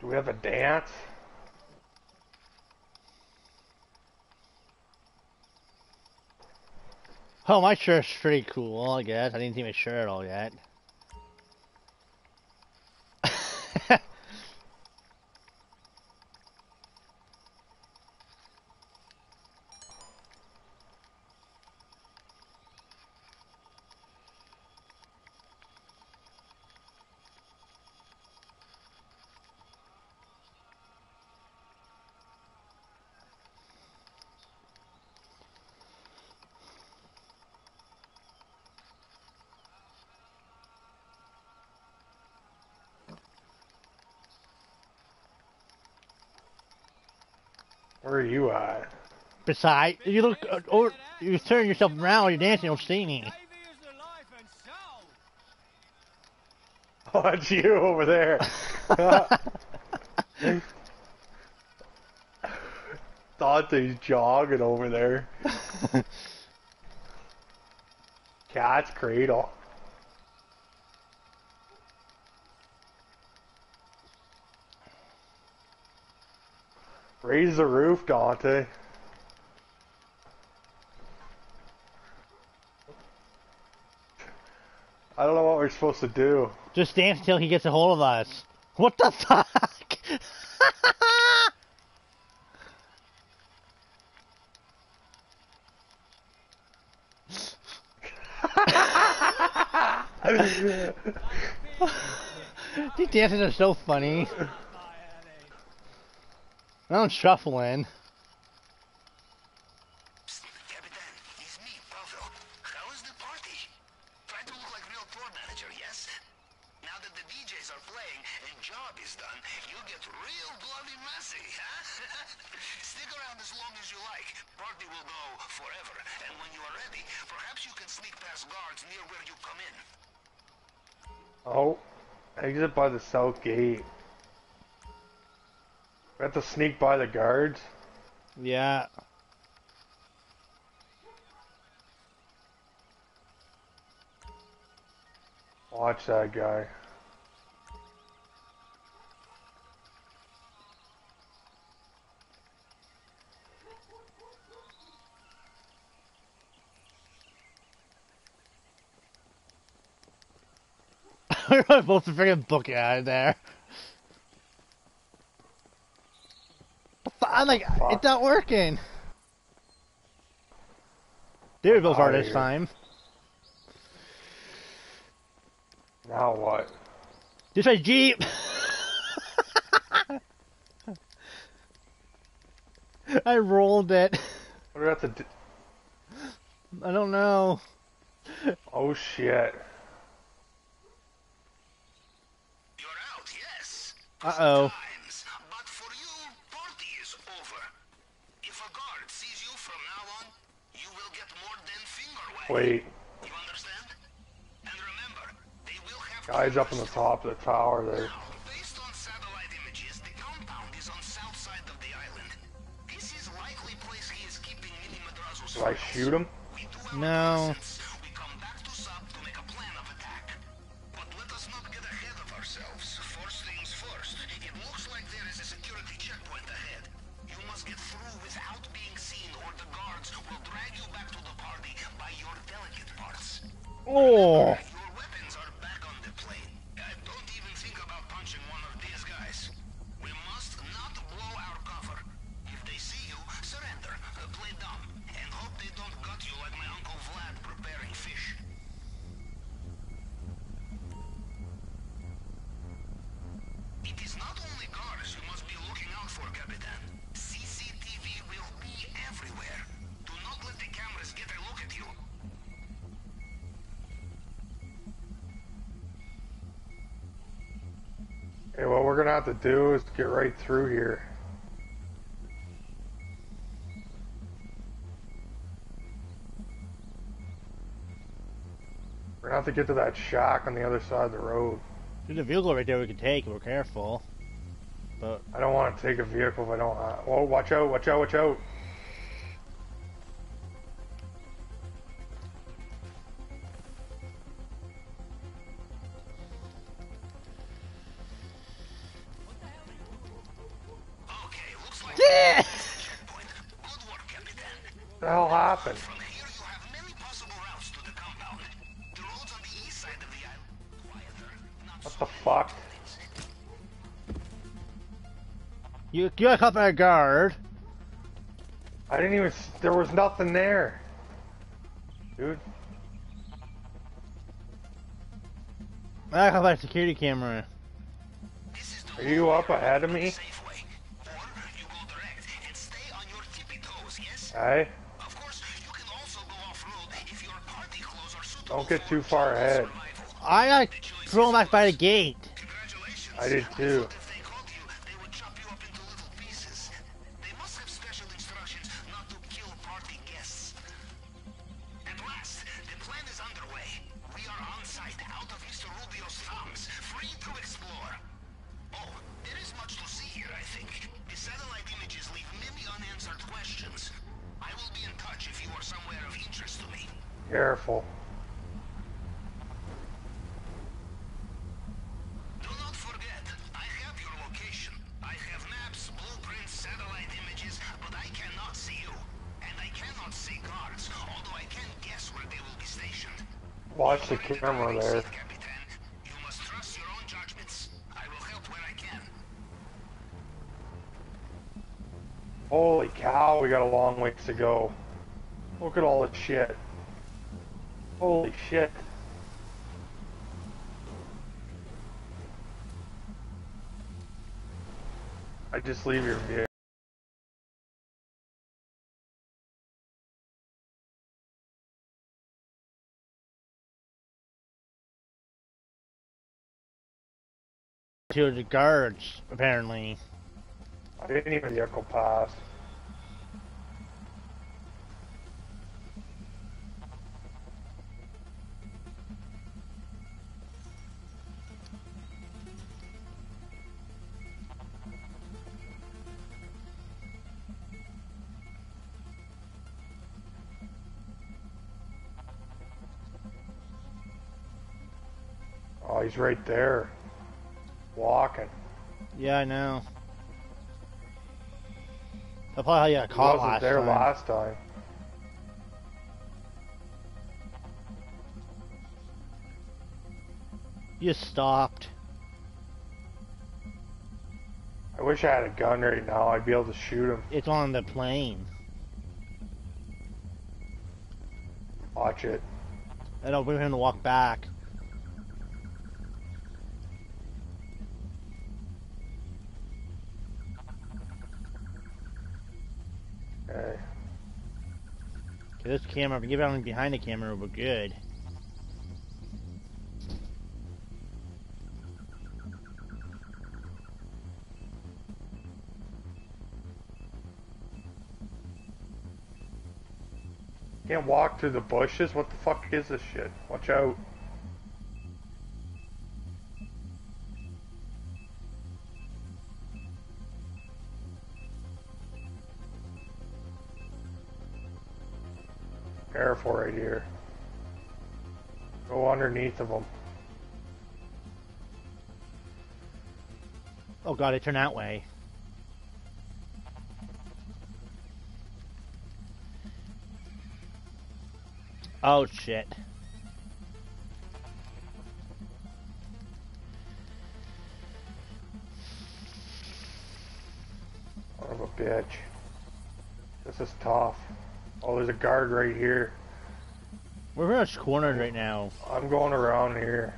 Do we have a dance? Oh, my shirt's pretty cool, I guess. I didn't see my shirt all yet. Where are you at? Beside, you look, uh, or you turn yourself around while you're dancing, you'll see me. Oh, it's you over there. Dante's jogging over there. Cat's cradle. Raise the roof, Dante. We're supposed to do. Just dance until he gets a hold of us. What the fuck? These dances are so funny. I'm shuffling. Exit by the south gate. We have to sneak by the guards. Yeah. Watch that guy. We're both freaking book out of there. I'm like, it's not working. There we go far this time. Now what? This way, Jeep! I rolled it. What do we have to do? I don't know. Oh shit. Uh oh. But for you, party is over. If a guard sees you from now on, you will get more than finger wag. Wait. You understand? And remember, they will have Guy's up on the top of the tower there. Based on satellite images, the 哇 Hey, what we're gonna have to do is get right through here. We're gonna have to get to that shack on the other side of the road. There's a vehicle right there we can take if we're careful. But I don't want to take a vehicle if I don't. Uh, whoa, watch out! Watch out! Watch out! You you got caught by a guard. I didn't even. There was nothing there, dude. I got caught by a security camera. Are you up ahead of me? Hey. Don't get too far ahead. I got thrown back by the gate. I did too. Just leave your vehicle. To the guards, apparently. I didn't even vehicle pass. Oh, he's right there. Walking. Yeah, I know. That's probably how you got caught wasn't last there time. last time. You stopped. I wish I had a gun right now. I'd be able to shoot him. It's on the plane. Watch it. I don't bring him to walk back. This camera, if we get on behind the camera, we're good. Can't walk through the bushes? What the fuck is this shit? Watch out. Careful right here. Go underneath of them. Oh god, it turned that way. Oh shit. Son of a bitch. This is tough. Oh, there's a guard right here. We're pretty much cornered right now. I'm going around here.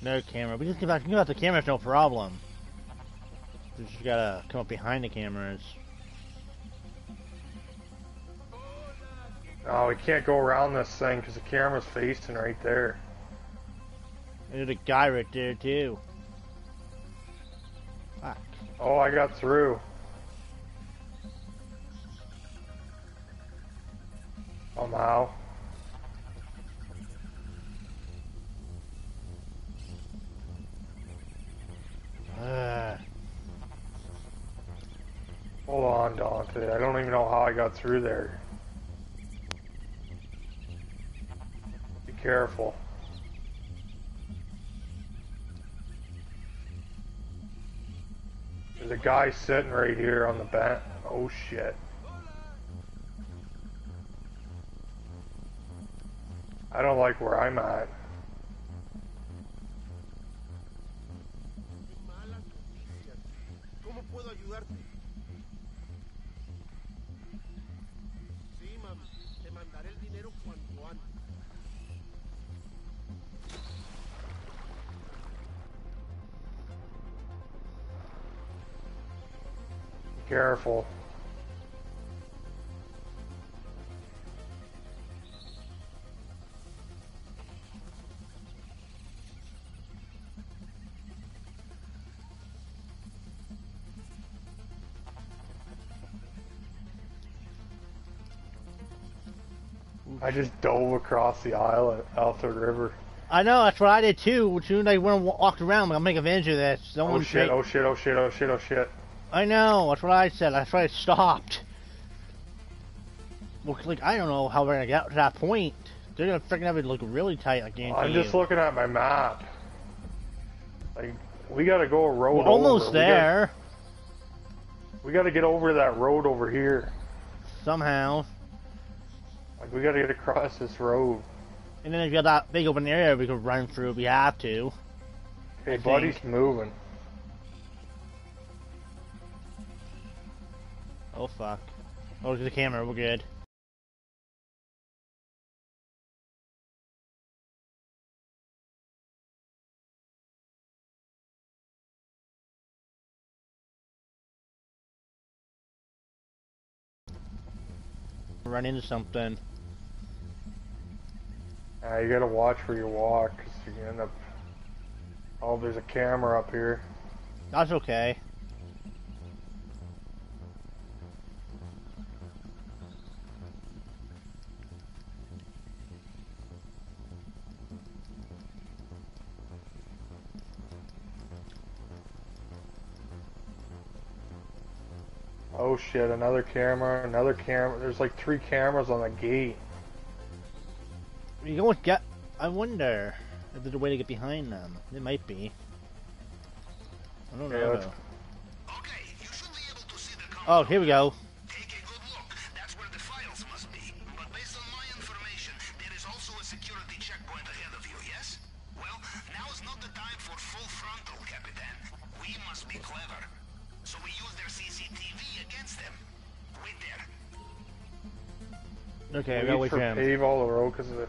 No camera. We just get back, get out the cameras, no problem. We just gotta come up behind the cameras. Oh, we can't go around this thing because the camera's facing right there. There's a guy right there too. Fuck. Oh, I got through. Somehow. Uh, Hold on, Dante. I don't even know how I got through there. Be careful. There's a guy sitting right here on the bench. Oh shit. I don't like where I'm at. ¿Cómo I just dove across the aisle at Alta River. I know, that's what I did too. As soon as I went and walked around, I'm gonna make advantage of this. Oh shit, take- oh shit, oh shit, oh shit, oh shit. I know, that's what I said. That's why I stopped. Well, like, I don't know how we're gonna get to that point. They're gonna freaking have it look really tight, I guarantee I'm just you. looking at my map. Like, we gotta go a road We're almost over. We gotta- there, We gotta get over that road over here. somehow. Like, we gotta get across this road. And then if you got that big open area we could run through if we have to. Hey, I buddy's think. moving. Oh fuck. Oh, look at the camera, we're good. Run into something. Uh, you gotta watch where you walk, 'cause you can end up... Oh, there's a camera up here. That's okay. Oh shit, another camera, another camera. There's like three cameras on the gate. You can always get. I wonder if there's a way to get behind them. It might be. I don't Yeah, know. let's- though. Oh, here we go. Okay, I We gotta need wait for for him. pave all the road because of the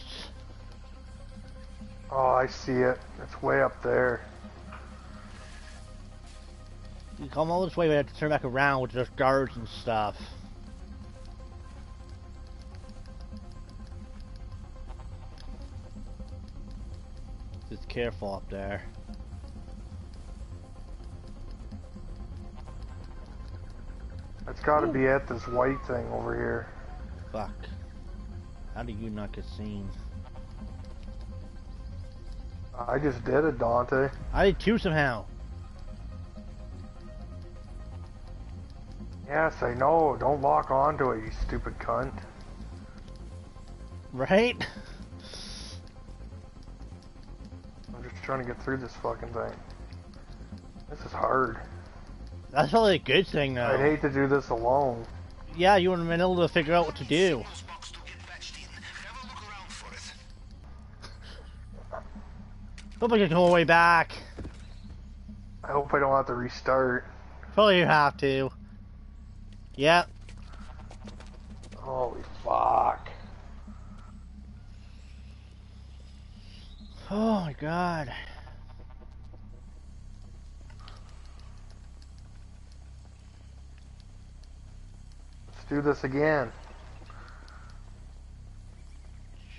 I see it. It's way up there. You come all this way, we have to turn back around with just guards and stuff. Just careful up there. It's got to be at this white thing over here. Fuck. How do you not get seen? I just did it, Dante. I did too somehow. Yes, I know. Don't lock onto it, you stupid cunt. Right? I'm just trying to get through this fucking thing. This is hard. That's probably a good thing, though. I'd hate to do this alone. Yeah, you wouldn't have been able to figure out what to do. Hope I can all the way back. I hope I don't have to restart. Probably you have to. Yep. Holy fuck. Oh my god. Let's do this again.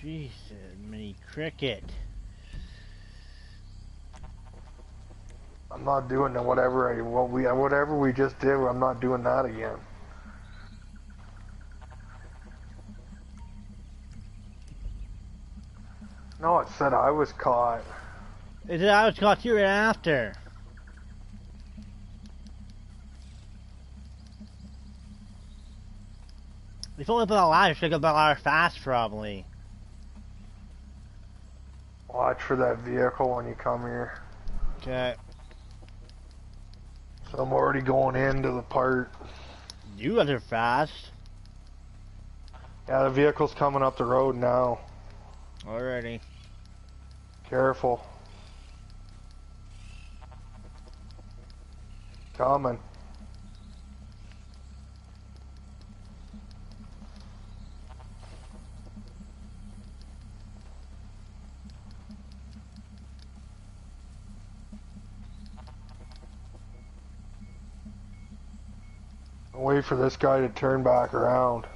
Jesus, mini cricket. I'm not doing that. Whatever I what we whatever we just did. I'm not doing that again. No, it said I was caught. It said I was caught you right after. If only put a ladder, should have got a ladder fast, probably. Watch for that vehicle when you come here. Okay. I'm already going into the part. You guys are fast. Yeah, the vehicle's coming up the road now. Already. Careful. Coming. Wait for this guy to turn back around.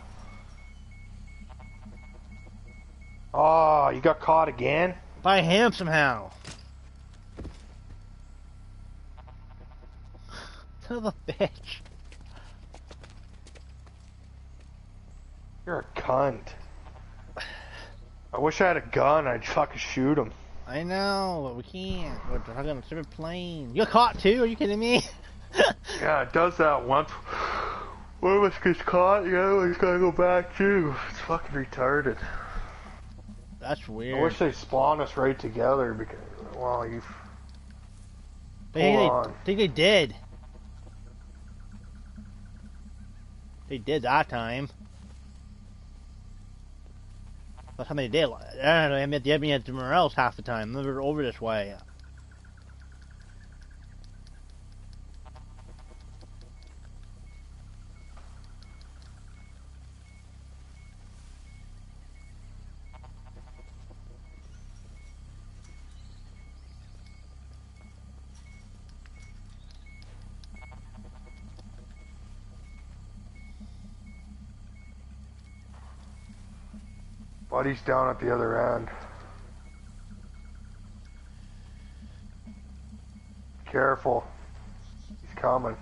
Oh, you got caught again? By him somehow. Son of a bitch. You're a cunt. I wish I had a gun. I'd fucking shoot him. I know, but we can't. We're talking on a stupid plane. You're caught too? Are you kidding me? yeah, it does that once. One of us gets caught, the other one's gotta go back too. It's fucking retarded. That's weird. I wish they spawn us right together because, well, you. But they, on. think they did. They did that time. That's how many did. I don't know. I mean, they had somewhere else half the time. They were over this way. Buddy's down at the other end. Careful. He's coming.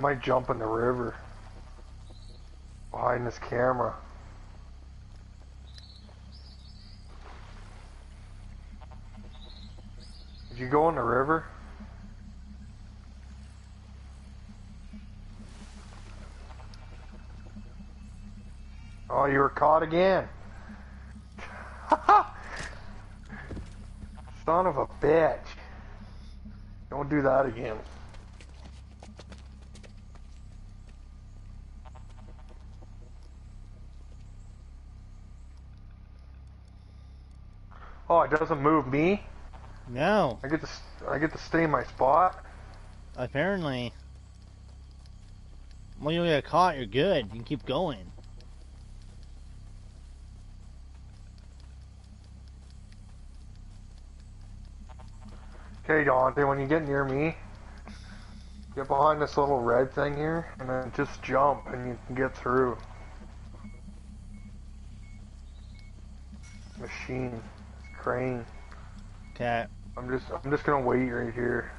Might jump in the river behind this camera. Did you go in the river? Oh, you were caught again. Son of a bitch. Don't do that again. Oh, it doesn't move me. No. I get to I get to stay in my spot. Apparently. When you get caught, you're good. You can keep going. Okay, Dante, when you get near me, get behind this little red thing here, and then just jump, and you can get through. Machine, crane. Okay. I'm just, I'm just gonna wait right here.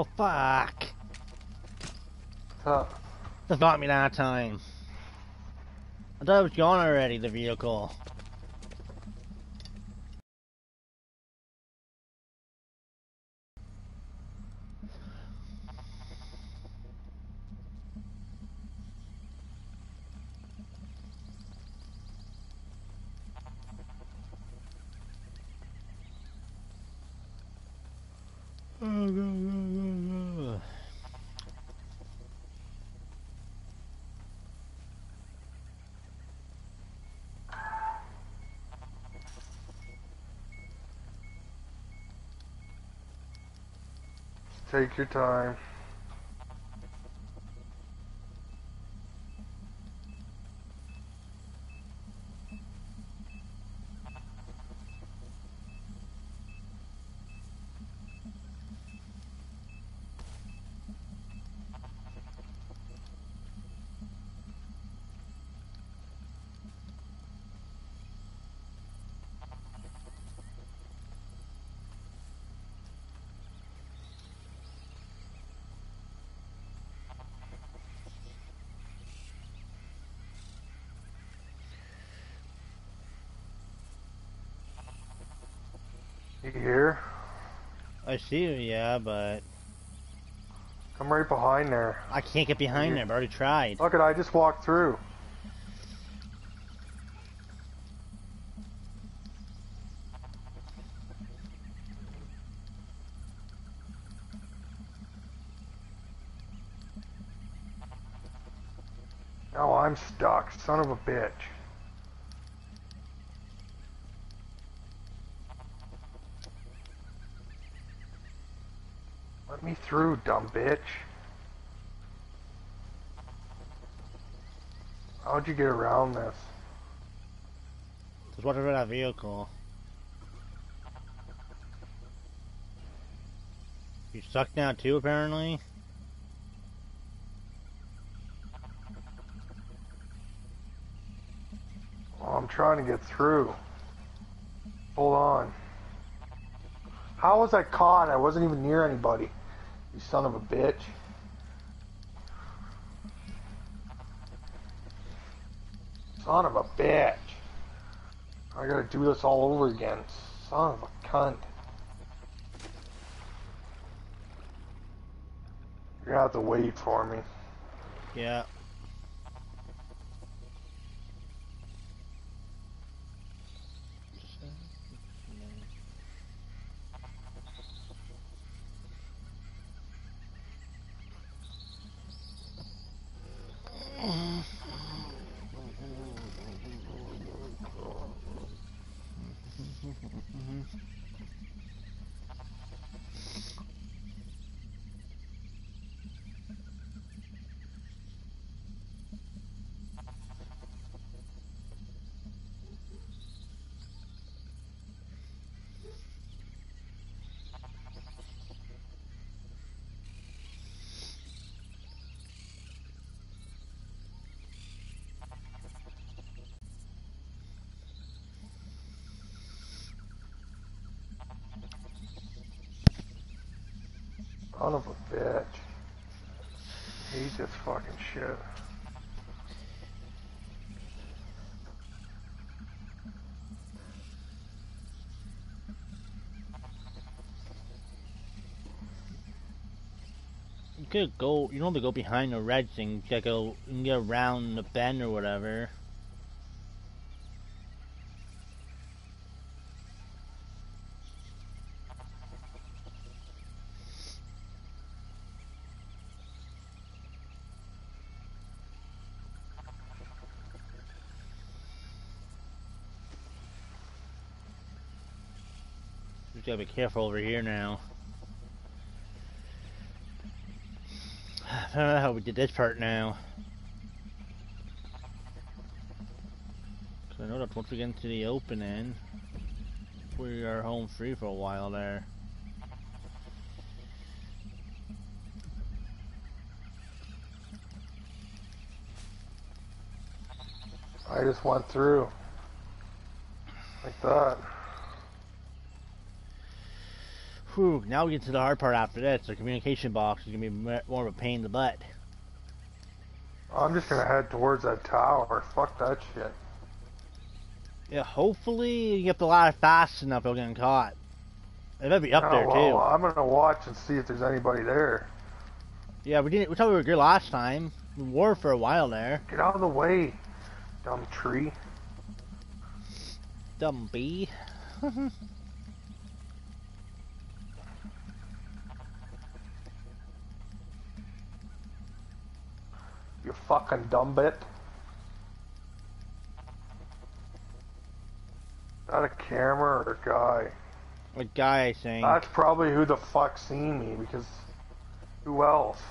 Oh fuck! Huh. That got me that time. I thought it was gone already, the vehicle. Take your time. You here? I see you, yeah, but Come right behind there. I can't get behind there. I've already tried. Look at I just walked through. Oh, I'm stuck. Son of a bitch. Let me through, dumb bitch. How'd you get around this? Just watch over that vehicle. You stuck now too, apparently? Oh, I'm trying to get through. Hold on. How was I caught? I wasn't even near anybody. You son of a bitch. Son of a bitch. I gotta do this all over again. Son of a cunt. You're gonna have to wait for me. Yeah. Son of a bitch. Hate this fucking shit. You could go, you have to go behind the red thing. You go, you can get around the bend or whatever. Gotta be careful over here now. I don't know how we did this part now. 'Cause I know that once we get into the open end, we are home free for a while there. I just went through. Like that. Whew, now we get to the hard part after this. The communication box is gonna be more of a pain in the butt. Oh, I'm just gonna head towards that tower. Fuck that shit. Yeah, hopefully you get the ladder fast enough without getting caught. It better be up Oh, there well, too. I'm gonna watch and see if there's anybody there. Yeah, we didn't. We thought we were good last time. We were for a while there. Get out of the way, dumb tree. Dumb bee. fucking dumb bit. Not a camera or a guy. a guy, I think. That's probably who the fuck seen me because who else?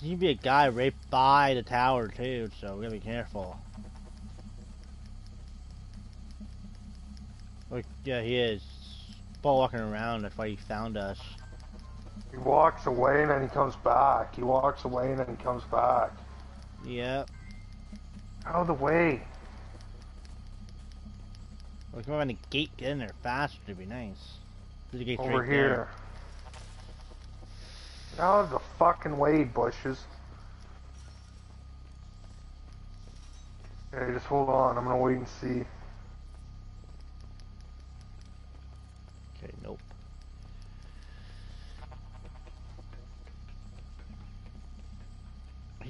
Seems to be a guy right by the tower too, so we gotta be careful. Like, yeah, he is. Ball walking around. That's why he found us. He walks away and then he comes back. He walks away and then he comes back. Yep. Out of the way. We can find a gate. Get in there faster. It'd be nice. There's a gate Over right here. Out of the fucking way, bushes. Okay, just hold on. I'm gonna wait and see.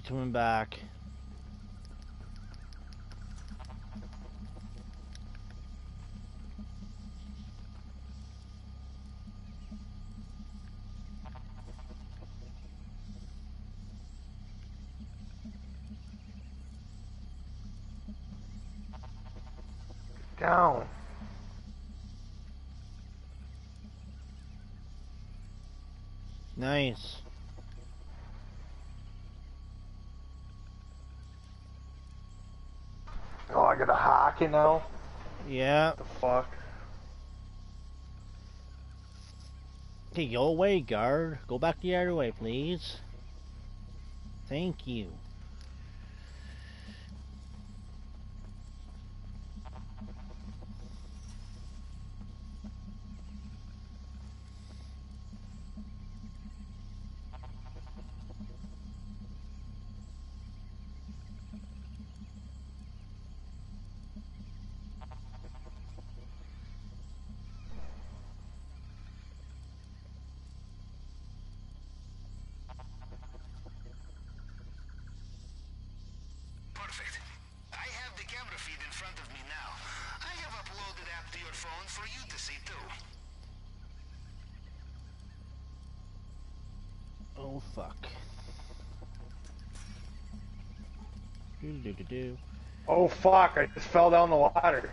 He's coming back. Down. Nice. I gotta hack it now? Yeah. The fuck? Okay, go away, guard. Go back the other way, please. Thank you. Do do do. Oh fuck, I just fell down the ladder.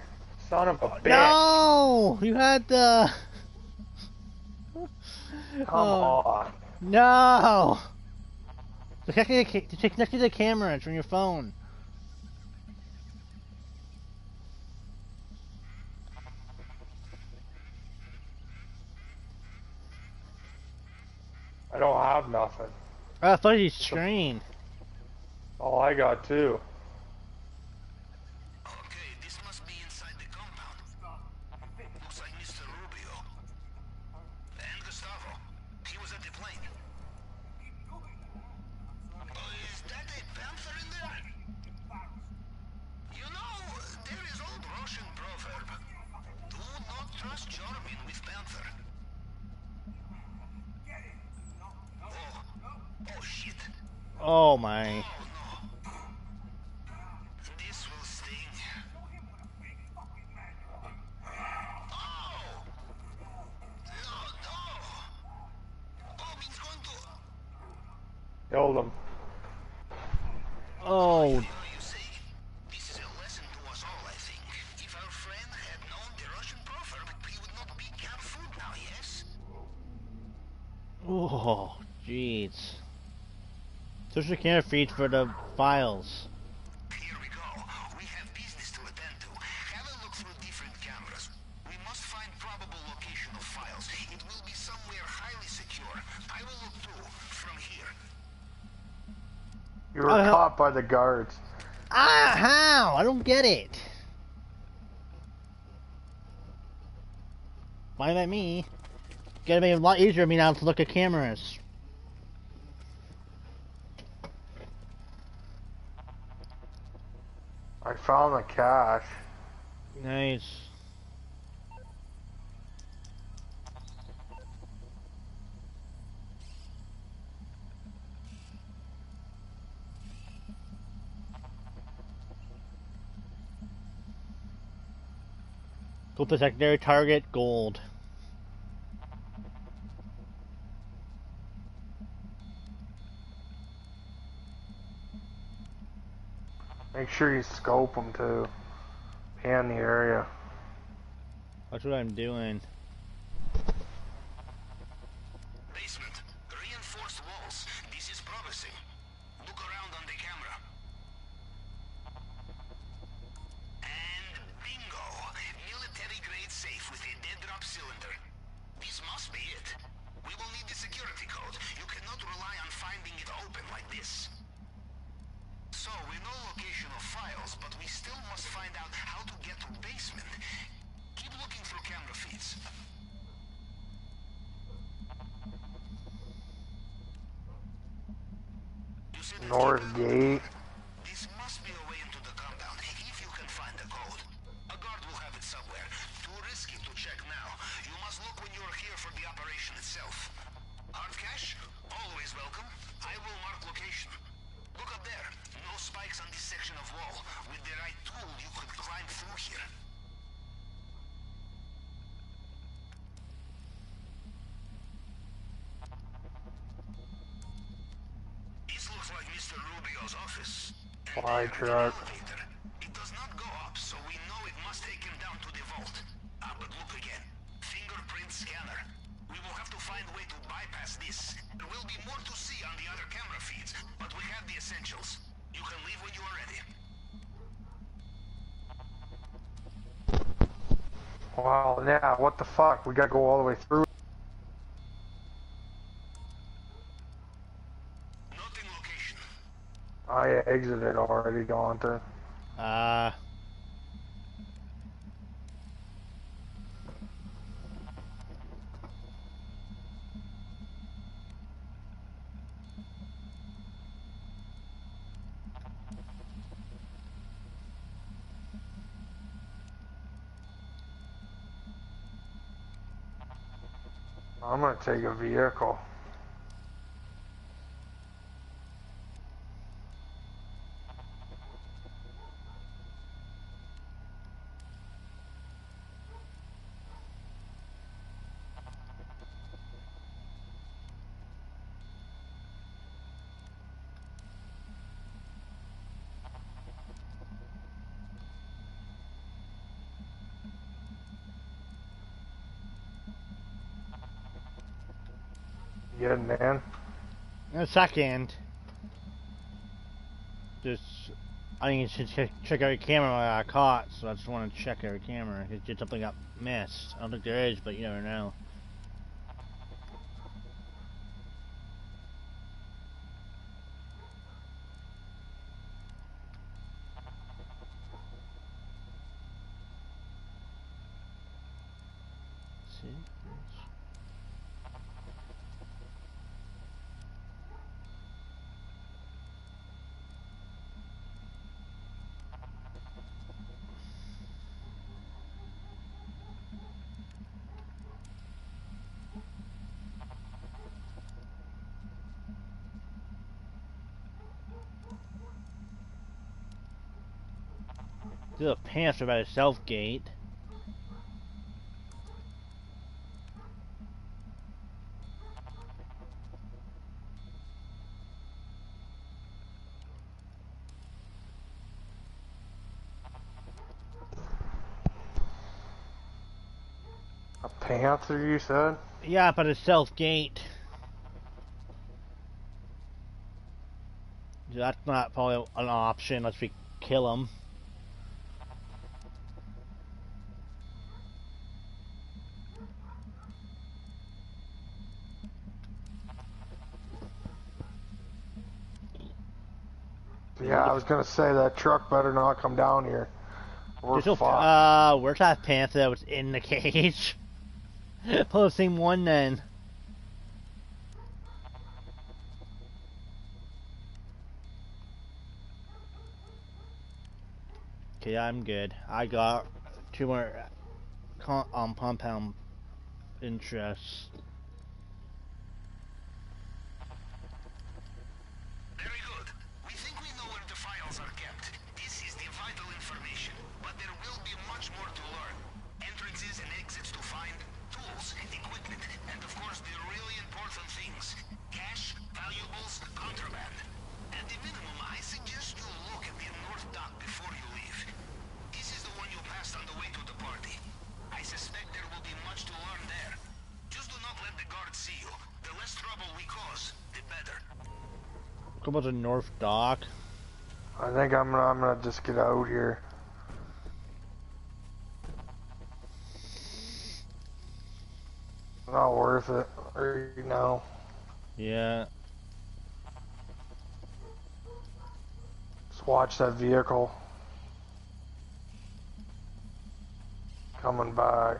Son of a bitch. No! You had the. Come Oh. on. No! To connect to the, to connect to the camera, it's from your phone. I don't have nothing. Oh, I thought you screen. All I got too. Switch the camera feed for the files. Here we go. We have business to attend to. Have a look through different cameras. We must find probable location of files. It will be somewhere highly secure. I will look too, from here. You were Oh, hell- caught by the guards. Ah, how? I don't get it. Why that me? Gonna be a lot easier for me now to look at cameras. I cache. Nice. Go to secondary target, gold. Make sure you scope them too. Pan the area. That's what I'm doing. Down to the vault. Ah, but look again. Fingerprint scanner. We will have to find a way to bypass this. There will be more to see on the other camera feeds, but we have the essentials. You can leave when you are ready. Wow, now, what the fuck? We gotta go all the way through. I exited already, Gaunter. Uh, I'm gonna take a vehicle. A second. Just, I need to check, check every camera I caught, so I just want to check every camera. case something got missed. I don't think there is, but you never know. pants about a self gate. A panther, you said? Yeah, but a self gate. That's not probably an option unless we kill him. Yeah, I was gonna say that truck better not come down here. We're There's no, fucked. uh, where's that panther that was in the cage? Same one then. Okay, I'm good. I got two more con- um, compound interests. The North Dock. I think I'm gonna, I'm gonna just get out here. Not worth it right now. Yeah. Just watch that vehicle. Coming back.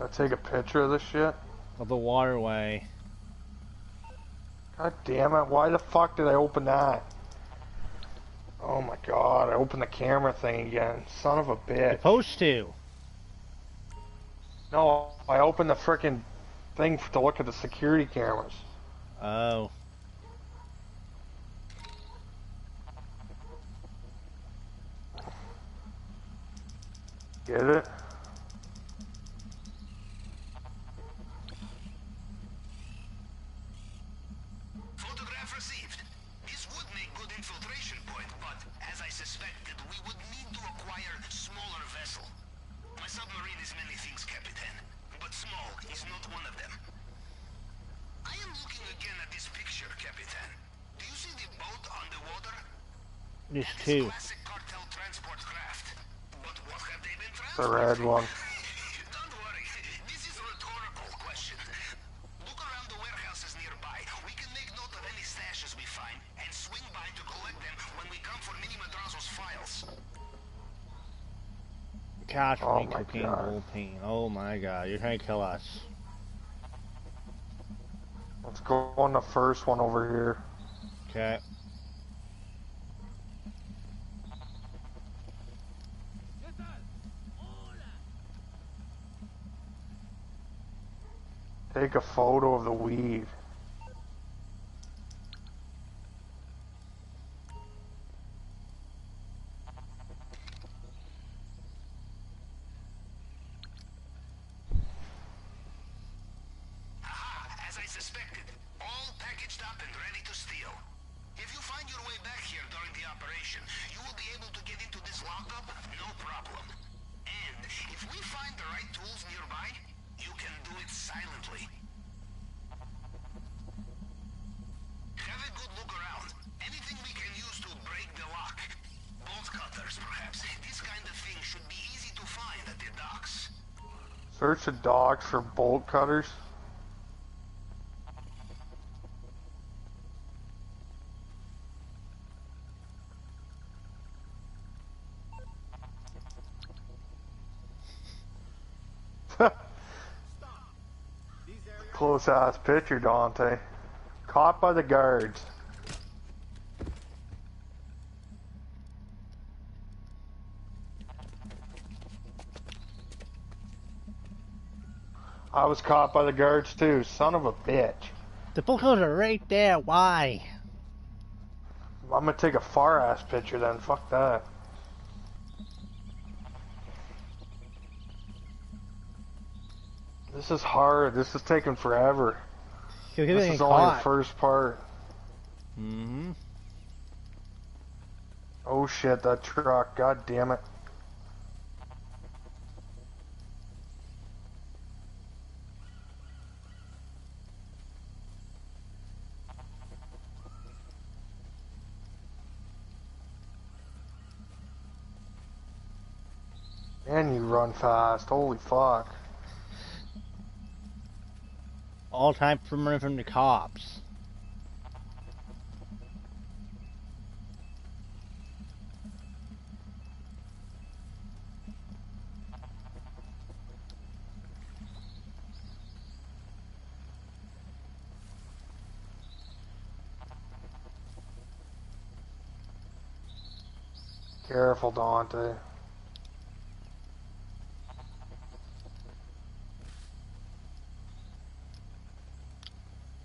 I take a picture of this shit. Of the waterway. God damn it, why the fuck did I open that? Oh my god, I opened the camera thing again. Son of a bitch. Supposed to. No, I opened the frickin' thing to look at the security cameras. Oh. Get it? For Mini Madrazo's files. The cash, Oh my cocaine, God. paint. Oh my god, you're trying to kill us. Let's go on the first one over here. Okay. Take a photo of the weed. Search the docks for bolt cutters. Close ass picture, Dante. Caught by the guards. I was caught by the guards too, son of a bitch. The photos are right there. Why? I'm gonna take a far ass picture then, fuck that. This is hard. This is taking forever. This getting is only the first part. Mm-hmm. Oh shit, that truck. God damn it. And you run fast. Holy fuck. All time from running from the cops. Careful, Dante.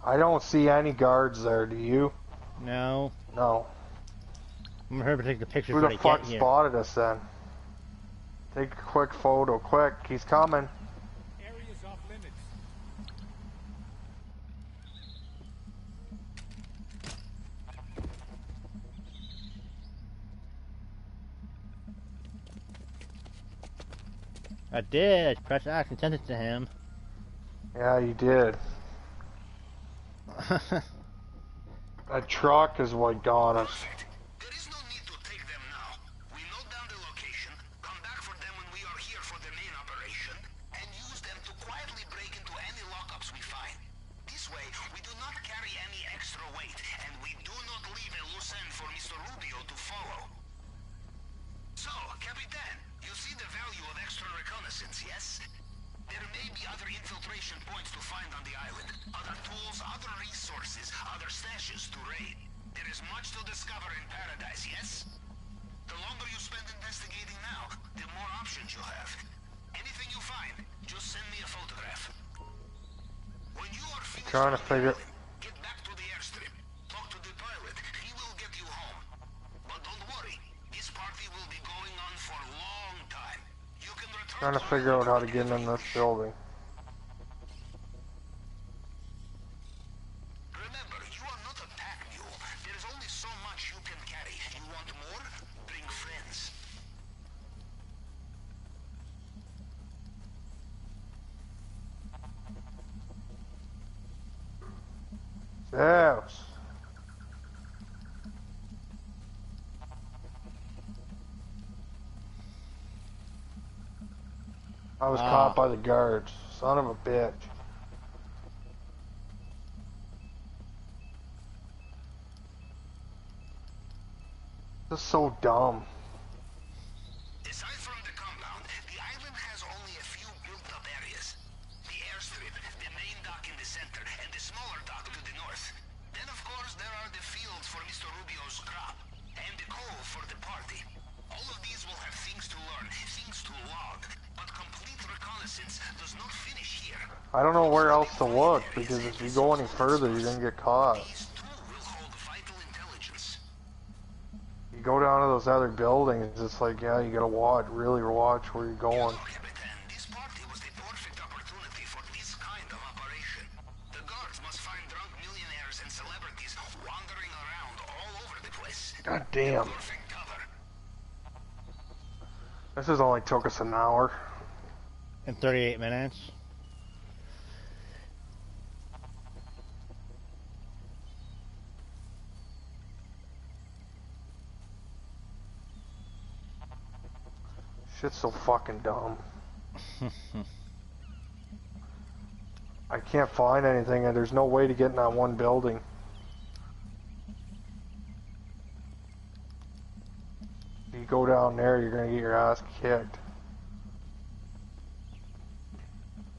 I don't see any guards there, do you? No. No. I'm gonna hurry up and take the picture Who the fuck get here. spotted us then? Take a quick photo, quick. He's coming. Area's off limits. I did. Press X and sent it to him. Yeah, you did. That truck is what got us. To figure out how to get in this building. Remember, you are not a pack mule. There is only so much you can carry. You want more? Bring friends. Zeus. I was Ah. caught by the guards. Son of a bitch. This is so dumb. Further, you're gonna get caught. You go down to those other buildings, it's like, yeah, you gotta watch, really watch where you're going. God damn. This has only took us an hour. And 38 minutes. Shit's so fucking dumb. I can't find anything and there's no way to get in that one building. If you go down there, you're gonna get your ass kicked.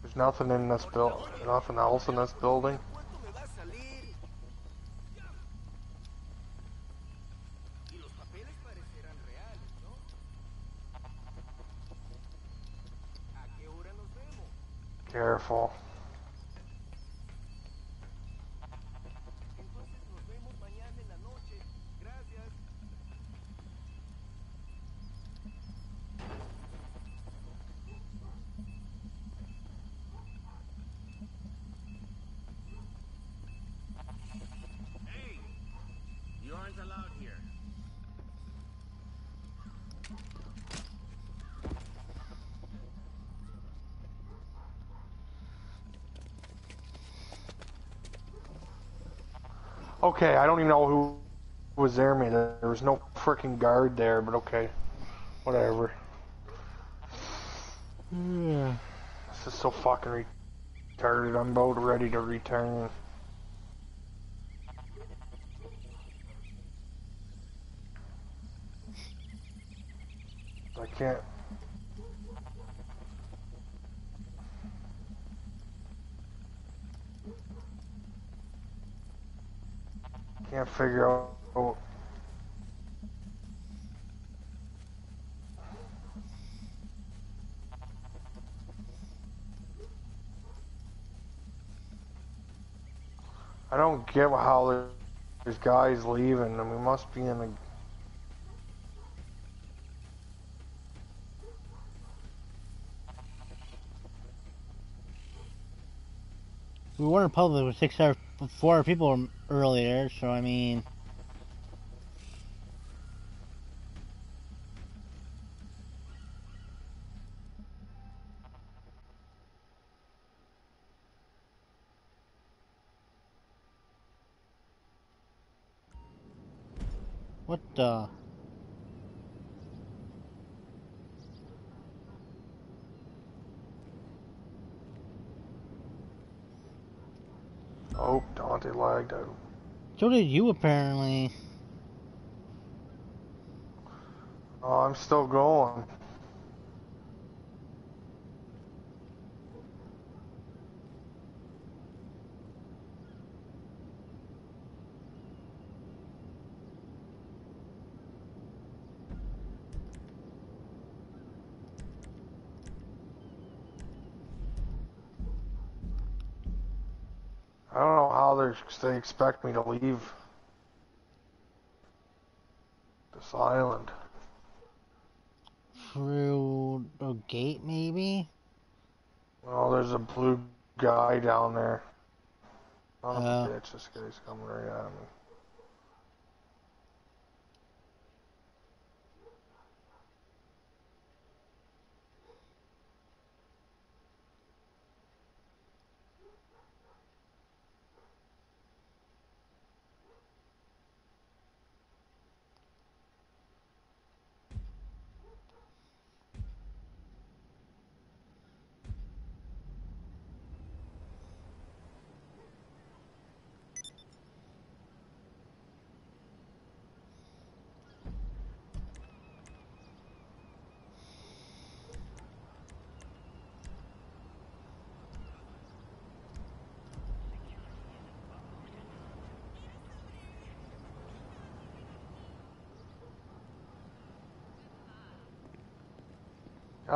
There's nothing in this build, nothing else in this building. Careful. Okay, I don't even know who was there, man. There was no freaking guard there, but okay. Whatever. Yeah. This is so fucking retarded. I'm about ready to return. I can't. Can't figure out. I don't get how there's guys leaving and we must be in a We were in public with six or four people earlier, so I mean. What the? Oh, Dante lagged out. So did you apparently. Oh, I'm still going. I don't know they're, expect me to leave this island. Through a gate, maybe? Well, there's a blue guy down there. Yeah. a uh. bitch, this guy's coming right at me.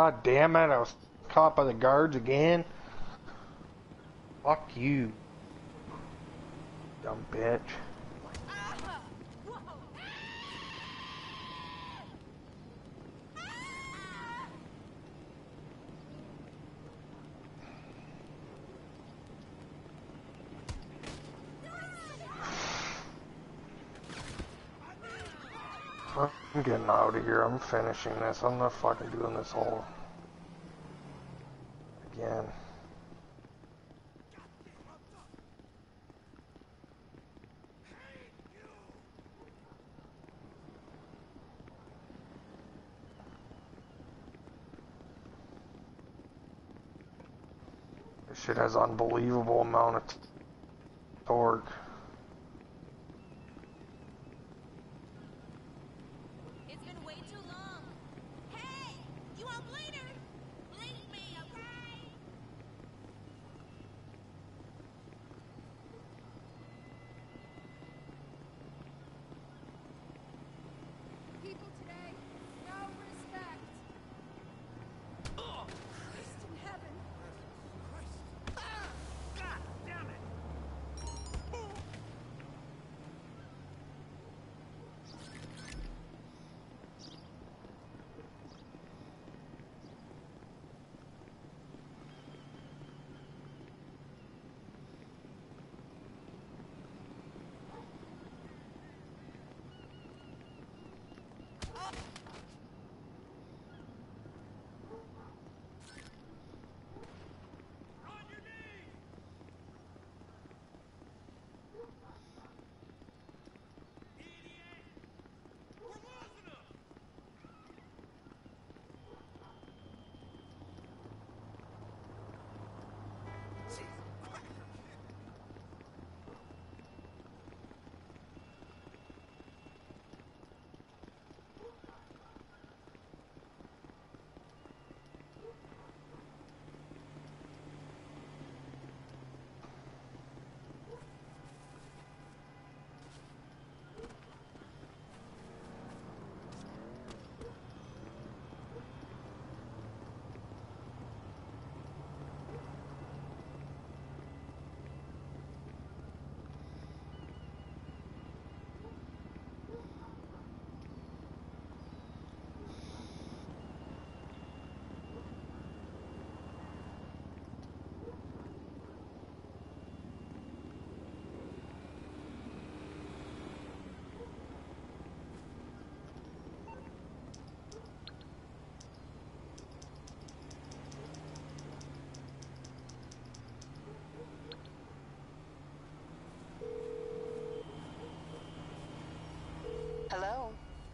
God damn it, I was caught by the guards again. Fuck you. Dumb bitch. I'm getting out of here. I'm finishing this. I'm not fucking doing this whole again. This shit has unbelievable amount of torque.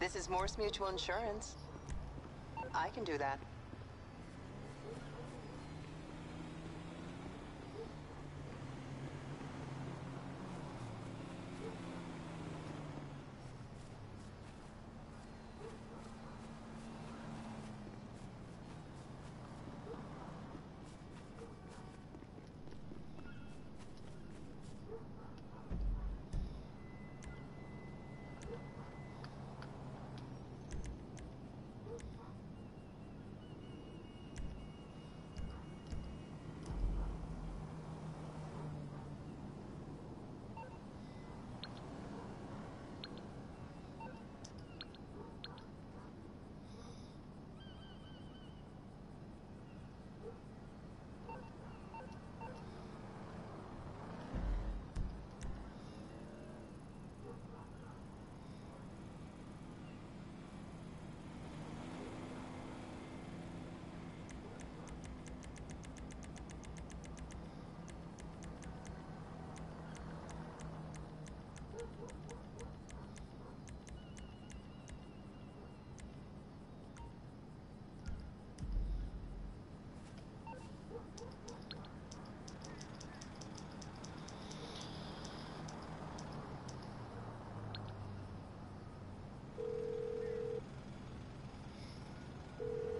This is Mors Mutual Insurance. I can do that.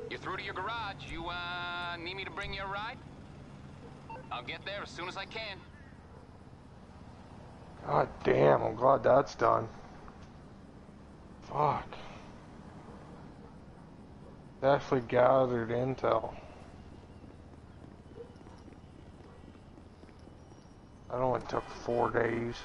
You're through to your garage. You, uh, need me to bring you a ride? I'll get there as soon as I can. God damn, I'm glad that's done. Fuck. Actually gathered intel. That only took four days.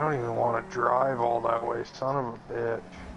I don't even want to drive all that way, son of a bitch.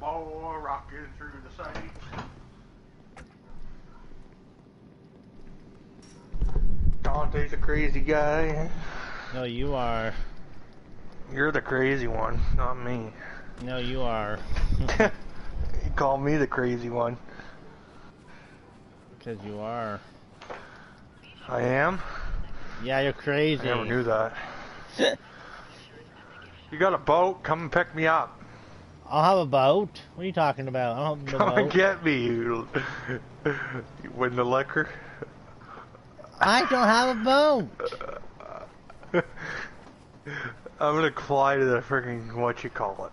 Boy rocking through the sights. Dante's a crazy guy. No, you are. You're the crazy one, not me. No, you are. you call me the crazy one. Because you are. I am? Yeah, you're crazy. I never knew that. you got a boat? Come and pick me up. I'll have a boat. What are you talking about? I don't have a Come boat. and get me, you, you win the liquor. I don't have a boat. I'm gonna fly to the freaking what you call it.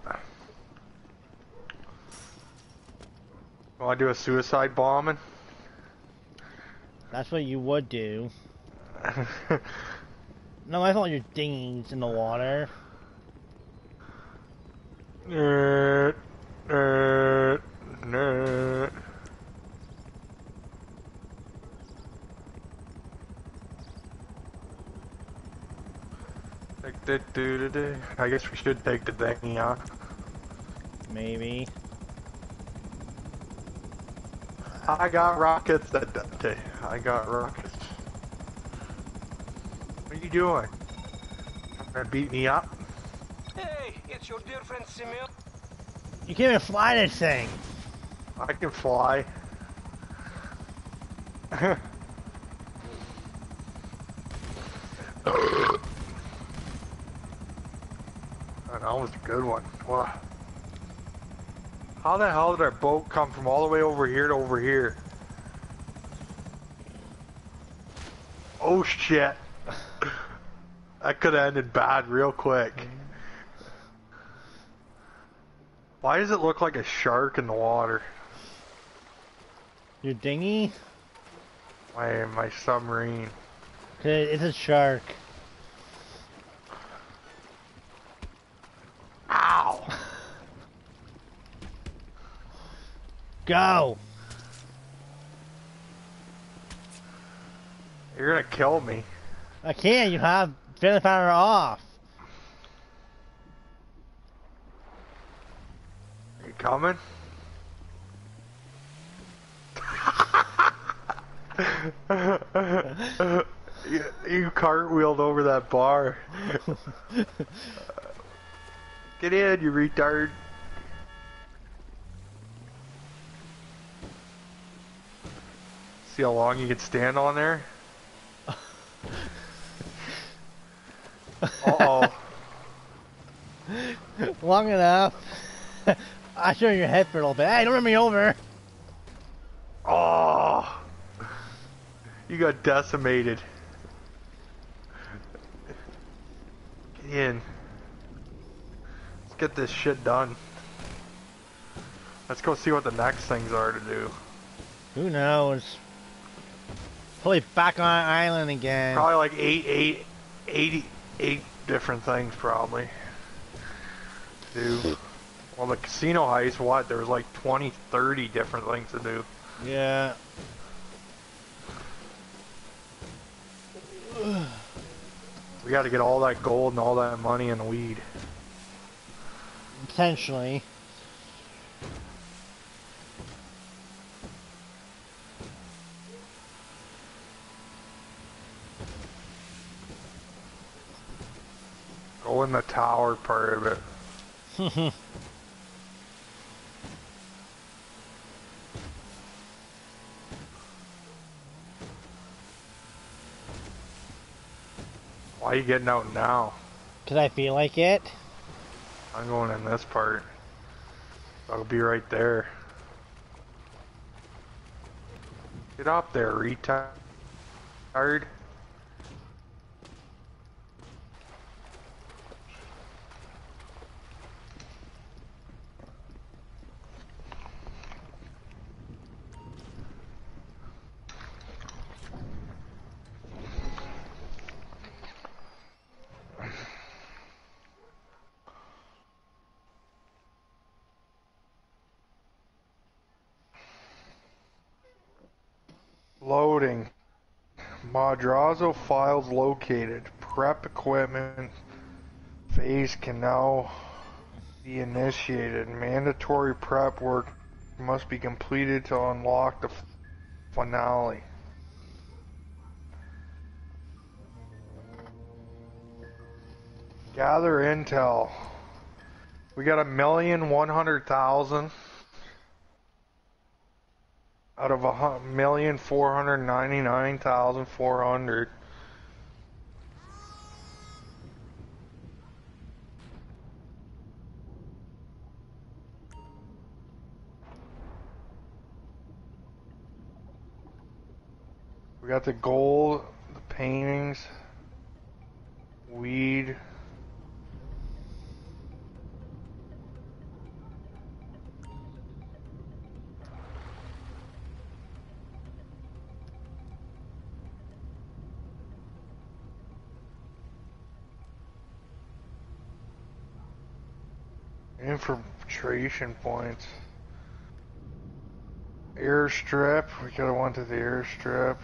Want to do a suicide bombing? That's what you would do. no, I thought your dinghies in the water. Nerd, nerd, nerd. I guess we should take the dinghy off. Maybe. I got rockets that day. I got rockets. What are you doing? Trying to beat me up? Hey, it's your dear friend Simil. You can't even fly this thing. I can fly. that was a good one. Wow. How the hell did our boat come from all the way over here to over here? Oh shit. that could have ended bad real quick. Why does it look like a shark in the water? Your dinghy? My my submarine. It's a shark. Ow! Go! You're gonna kill me. I can't. You have fire off. Coming? you, you cartwheeled over that bar. Get in, you retard. See how long you can stand on there? Uh-oh. Long enough. I show your head for a little bit. Hey, don't run me over. Oh! You got decimated. Get in. Let's get this shit done. Let's go see what the next things are to do. Who knows? Probably back on island again. Probably like eight, eight, eighty, eight different things probably. Do. Well, the casino heist, what? There was like 20, 30 different things to do. Yeah. We got to get all that gold and all that money and weed. Intentionally. Go in the tower part of it. Why are you getting out now? Cause I feel like it. I'm going in this part. I'll be right there. Get up there, retard. Loading. Madrazo files located. Prep equipment. Phase can now be initiated. Mandatory prep work must be completed to unlock the finale. Gather intel. We got a million one hundred thousand out of a million four hundred ninety nine thousand four hundred. We got the gold, the paintings, weed. Infiltration points. Airstrip. We gotta went to the airstrip.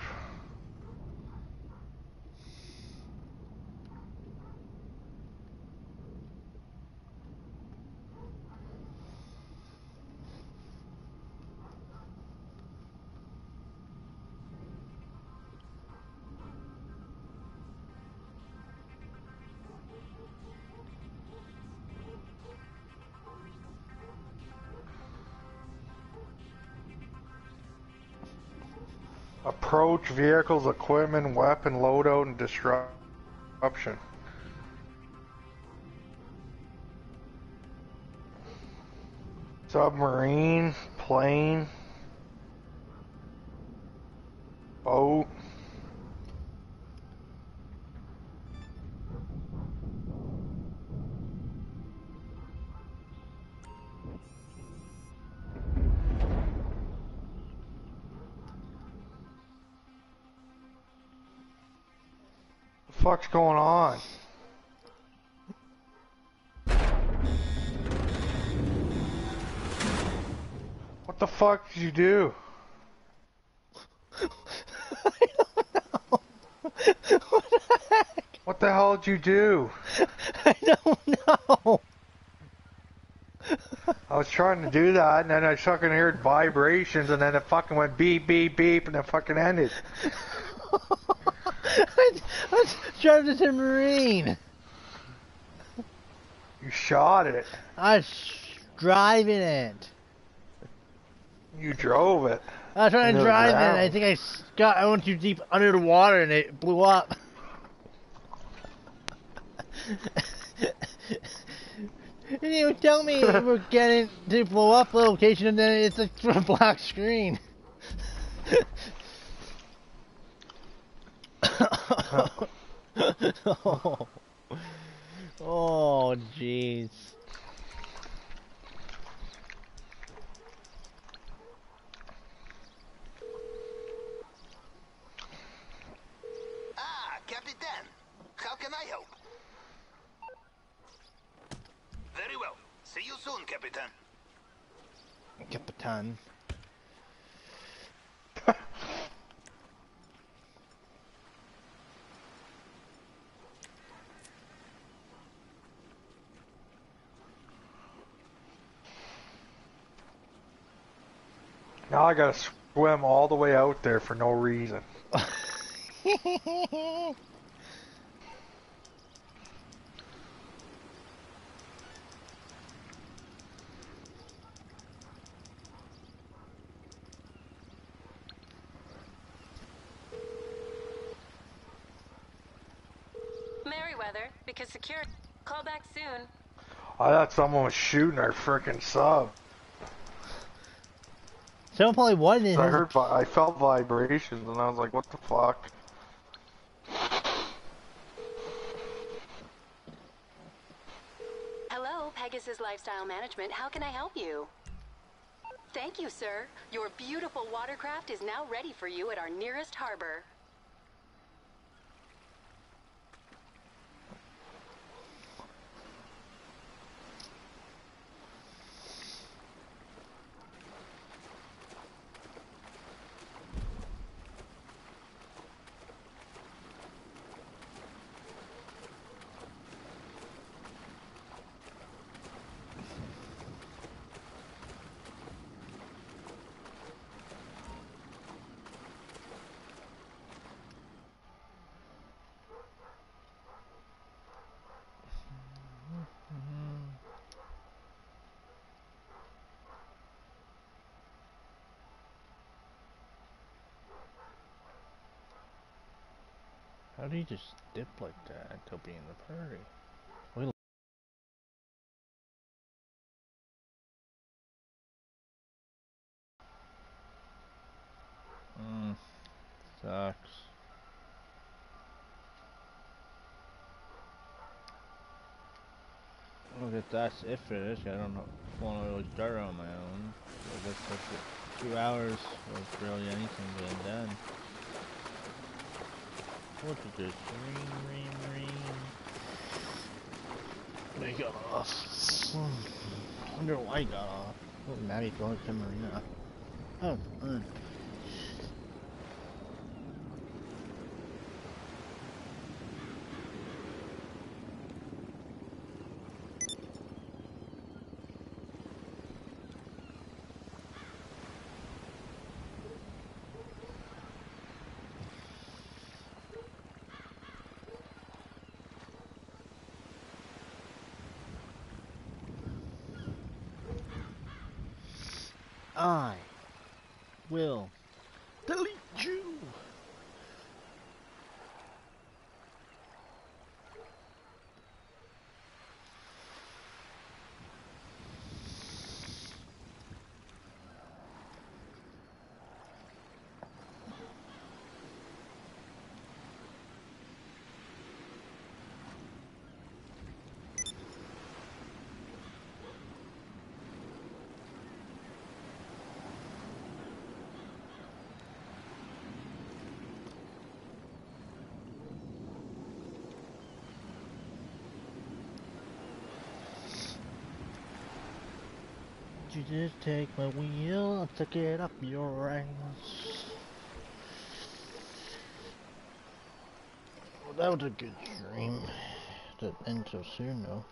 Vehicles, equipment, weapon loadout, and disruption. Submarine, plane, What the hell did you do? I don't know. I was trying to do that, and then I fucking heard vibrations, and then it fucking went beep, beep, beep, and it fucking ended. I, I drove in Marine. You shot it. I was driving it. You drove it. I was trying to drive it. I think I got. I went too deep under the water and it blew up. Didn't even tell me we're getting to blow up the location and then it's a black screen. oh, oh, jeez. Ah, Capitan. How can I help? Very well. See you soon, Capitan. Capitan. Now I gotta swim all the way out there for no reason. Merryweather, because security. Call back soon. I thought someone was shooting our freaking sub. Someone probably wanted it. So I heard, vi- I felt vibrations, and I was like, "What the fuck?" Hello, Pegasus Lifestyle Management. How can I help you? Thank you, sir. Your beautiful watercraft is now ready for you at our nearest harbor. How do you just dip like that to be in the party? Mm, sucks. Look, if that's it for this, I don't know. Want to really start on my own. I guess that's it. Two hours of barely anything getting done. What is this? Ring, ring, ring. They got off. I wonder why he got off. Oh, Maddie going to Marina. Oh, fun. I will delete you. You just take my wheel and stick it up your ass. Well, that was a good dream. Didn't end so soon though.